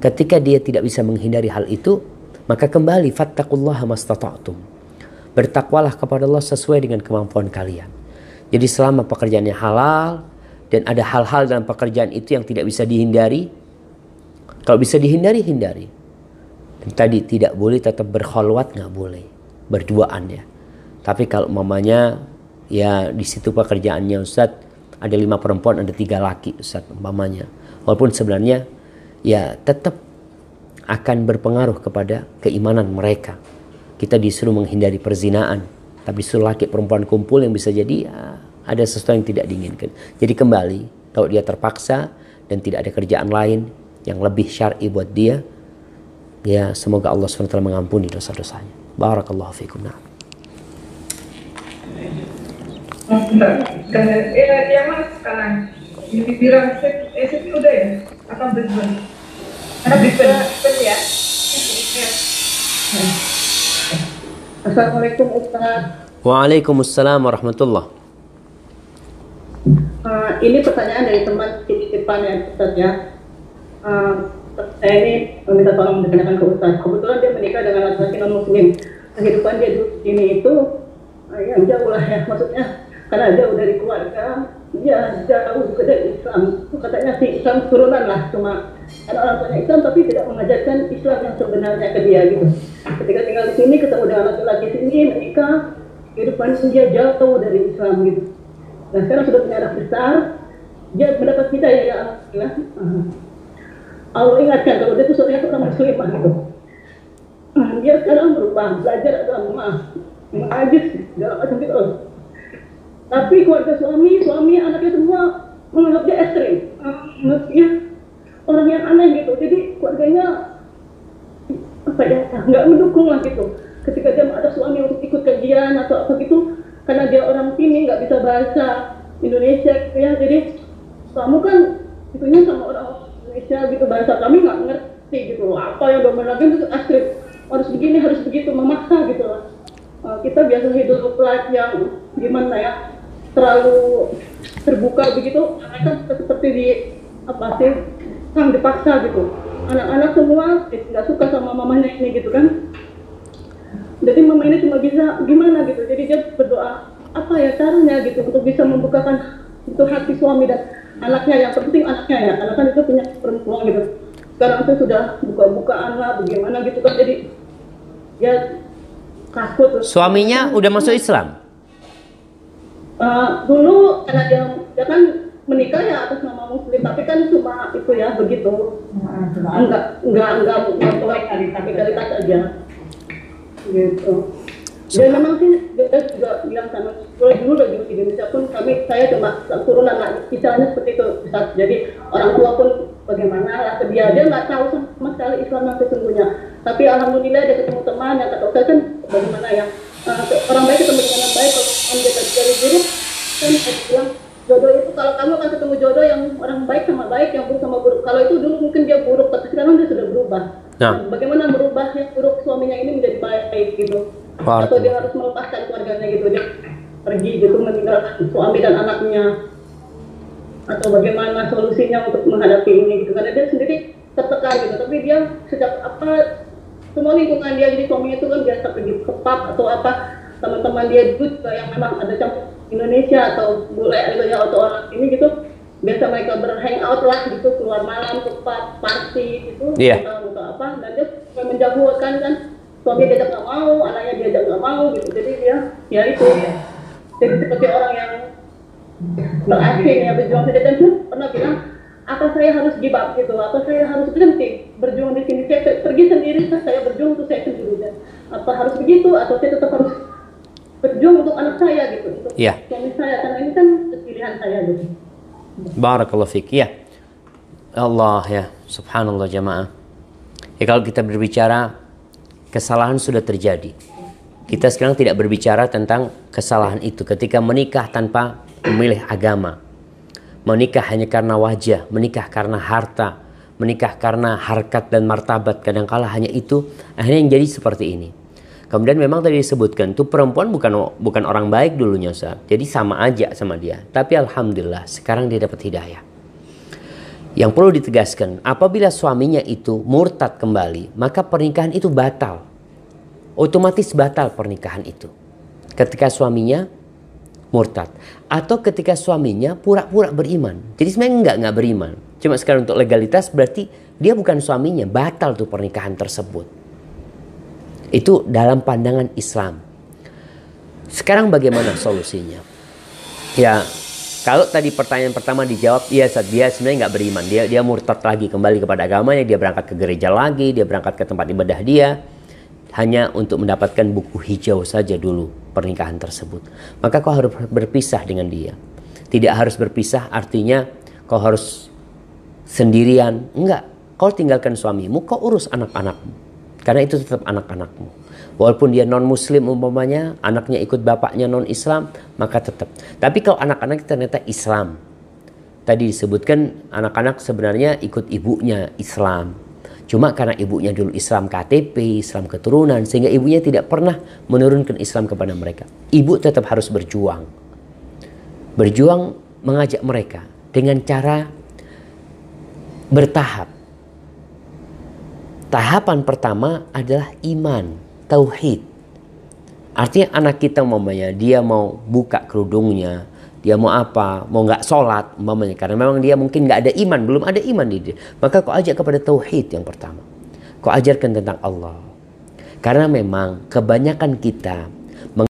Ketika dia tidak bisa menghindari hal itu, maka kembali fattaqullaha mastata'tum. Bertakwalah kepada Allah sesuai dengan kemampuan kalian. Jadi selama pekerjaannya halal dan ada hal-hal dalam pekerjaan itu yang tidak bisa dihindari, kalau bisa dihindari, hindari. Dan tadi tidak boleh tetap berkholwat, nggak boleh. Berduaan ya. Tapi kalau mamanya ya di situ pekerjaannya Ustadz ada lima perempuan, ada tiga laki Ustadz mamanya walaupun sebenarnya ya tetap akan berpengaruh kepada keimanan mereka. Kita disuruh menghindari perzinaan, tapi suruh laki perempuan kumpul yang bisa jadi ya, ada sesuatu yang tidak diinginkan. Jadi kembali, kalau dia terpaksa dan tidak ada kerjaan lain yang lebih syar'i buat dia, ya semoga Allah SWT mengampuni dosa-dosanya. Barakallahu fiikum. Nah. yang mana sekarang? udah ya? Atau? Karena ya? Assalamualaikum Ustaz. Waalaikumsalam warahmatullah. Uh, ini pertanyaan dari teman titipan ya Ustaz ya. Uh, saya ini meminta tolong ditanyakan ke Ustaz. Kebetulan dia menikah dengan laki-laki non muslim. Kehidupan dia dulu ini itu uh, yang jauh lah ya maksudnya karena jauh dari keluarga ya jauh dari Islam. Itu katanya sih Islam turunan lah. Cuma ada orang tuanya Islam tapi tidak mengajarkan Islam yang sebenarnya ke dia gitu. Ketika tinggal di sini ketemu dengan laki-laki sini menikah kehidupan dia jauh dari Islam gitu. Nah sekarang sudah punya anak besar. Dia mendapat kita ya ya Allah ingatkan kalau dia itu sebenarnya orang muslimah gitu. Dia sekarang berubah belajar agama mengaji segala macam gitu tapi keluarga suami, suami, anaknya semua menganggap dia ekstrim. Menurutnya orang yang aneh gitu. Jadi keluarganya apa ya, nggak mendukung lah gitu. Ketika dia ada suami untuk ikut kajian atau apa gitu, karena dia orang sini nggak bisa bahasa Indonesia gitu ya. Jadi kamu kan itunya sama orang Indonesia gitu bahasa kami nggak ngerti gitu. Apa yang dominan itu ekstrim harus begini harus begitu memaksa gitu lah. Uh, kita biasa hidup life yang gimana ya terlalu terbuka begitu mereka seperti di apa sih sang dipaksa gitu. Anak-anak semua eh, nggak suka sama mamanya ini gitu kan. Jadi mama ini cuma bisa gimana gitu. Jadi dia berdoa apa ya caranya gitu untuk bisa membukakan itu hati suami dan anaknya? Yang penting anaknya ya karena kan itu punya perempuan gitu. Sekarang tuh sudah buka-bukaan lah bagaimana gitu kan. Jadi ya takut. Suaminya udah masuk Islam? Uh, dulu karena dia dia kan menikah ya atas nama muslim tapi kan cuma itu ya begitu. Enggak enggak enggak enggak legalitas aja. Gitu. Dan memang sih dia juga bilang sama sekolah dulu lagi di Indonesia pun kami saya cuma turun anak istilahnya seperti itu. Ustaz. jadi orang tua pun bagaimana lah dia dia nggak tahu sama sekali Islam yang sesungguhnya. Tapi alhamdulillah dia ketemu teman yang kata Ustaz kan bagaimana ya uh, orang baik ketemu dengan yang baik kalau dia dari buruk kan saya bilang jodoh itu kalau kamu akan ketemu jodoh yang orang baik sama baik yang buruk sama buruk. Kalau itu dulu mungkin dia buruk tapi sekarang dia sudah berubah. Nah. bagaimana merubah yang buruk suaminya ini menjadi baik gitu? Barakallah. atau dia harus melepaskan keluarganya gitu? Dia pergi gitu meninggalkan suami dan anaknya. Atau bagaimana solusinya untuk menghadapi ini gitu? Karena dia sendiri tertekan gitu. Tapi dia sejak apa semua lingkungan dia jadi suaminya itu kan biasa pergi ke pub atau apa teman-teman dia dulu juga yang memang ada campur Indonesia atau bule gitu ya atau orang ini gitu biasa mereka berhangout lah gitu keluar malam ke pub party gitu Iya. atau atau apa dan dia suka menjauhkan kan suami diajak nggak mau anaknya diajak nggak mau gitu jadi dia ya itu jadi seperti orang yang berasing ya berjuang sendiri dan pernah bilang apa saya harus give up gitu apa saya harus berhenti berjuang di sini saya pergi sendiri saya berjuang untuk saya sendiri dan apa harus begitu atau saya tetap harus berjuang untuk anak saya gitu untuk Iya. suami saya karena ini kan pilihan saya gitu Barakallah fik. Ya. Allah ya, subhanallah jamaah. Ya kalau kita berbicara kesalahan sudah terjadi. Kita sekarang tidak berbicara tentang kesalahan itu ketika menikah tanpa memilih agama. Menikah hanya karena wajah, menikah karena harta, menikah karena harkat dan martabat. Kadangkala hanya itu akhirnya yang jadi seperti ini. Kemudian memang tadi disebutkan tuh perempuan bukan bukan orang baik dulunya Ustaz. Jadi sama aja sama dia. Tapi alhamdulillah sekarang dia dapat hidayah. Yang perlu ditegaskan, apabila suaminya itu murtad kembali, maka pernikahan itu batal. Otomatis batal pernikahan itu. Ketika suaminya murtad atau ketika suaminya pura-pura beriman. Jadi sebenarnya enggak enggak beriman. Cuma sekarang untuk legalitas berarti dia bukan suaminya, batal tuh pernikahan tersebut. Itu dalam pandangan Islam. Sekarang bagaimana solusinya? Ya, kalau tadi pertanyaan pertama dijawab, iya Ustaz, dia sebenarnya nggak beriman. Dia dia murtad lagi kembali kepada agamanya, dia berangkat ke gereja lagi, dia berangkat ke tempat ibadah dia hanya untuk mendapatkan buku hijau saja dulu pernikahan tersebut. Maka kau harus berpisah dengan dia. Tidak harus berpisah artinya kau harus sendirian. Enggak, kau tinggalkan suamimu, kau urus anak-anakmu. Karena itu tetap anak-anakmu. Walaupun dia non muslim umpamanya, anaknya ikut bapaknya non Islam, maka tetap. Tapi kalau anak-anak ternyata Islam. Tadi disebutkan anak-anak sebenarnya ikut ibunya Islam. Cuma karena ibunya dulu Islam KTP, Islam keturunan, sehingga ibunya tidak pernah menurunkan Islam kepada mereka. Ibu tetap harus berjuang. Berjuang mengajak mereka dengan cara bertahap. Tahapan pertama adalah iman, tauhid. Artinya anak kita umpamanya dia mau buka kerudungnya, dia mau apa, mau nggak sholat umpamanya karena memang dia mungkin nggak ada iman, belum ada iman di dia. Maka kau ajak kepada tauhid yang pertama. Kau ajarkan tentang Allah. Karena memang kebanyakan kita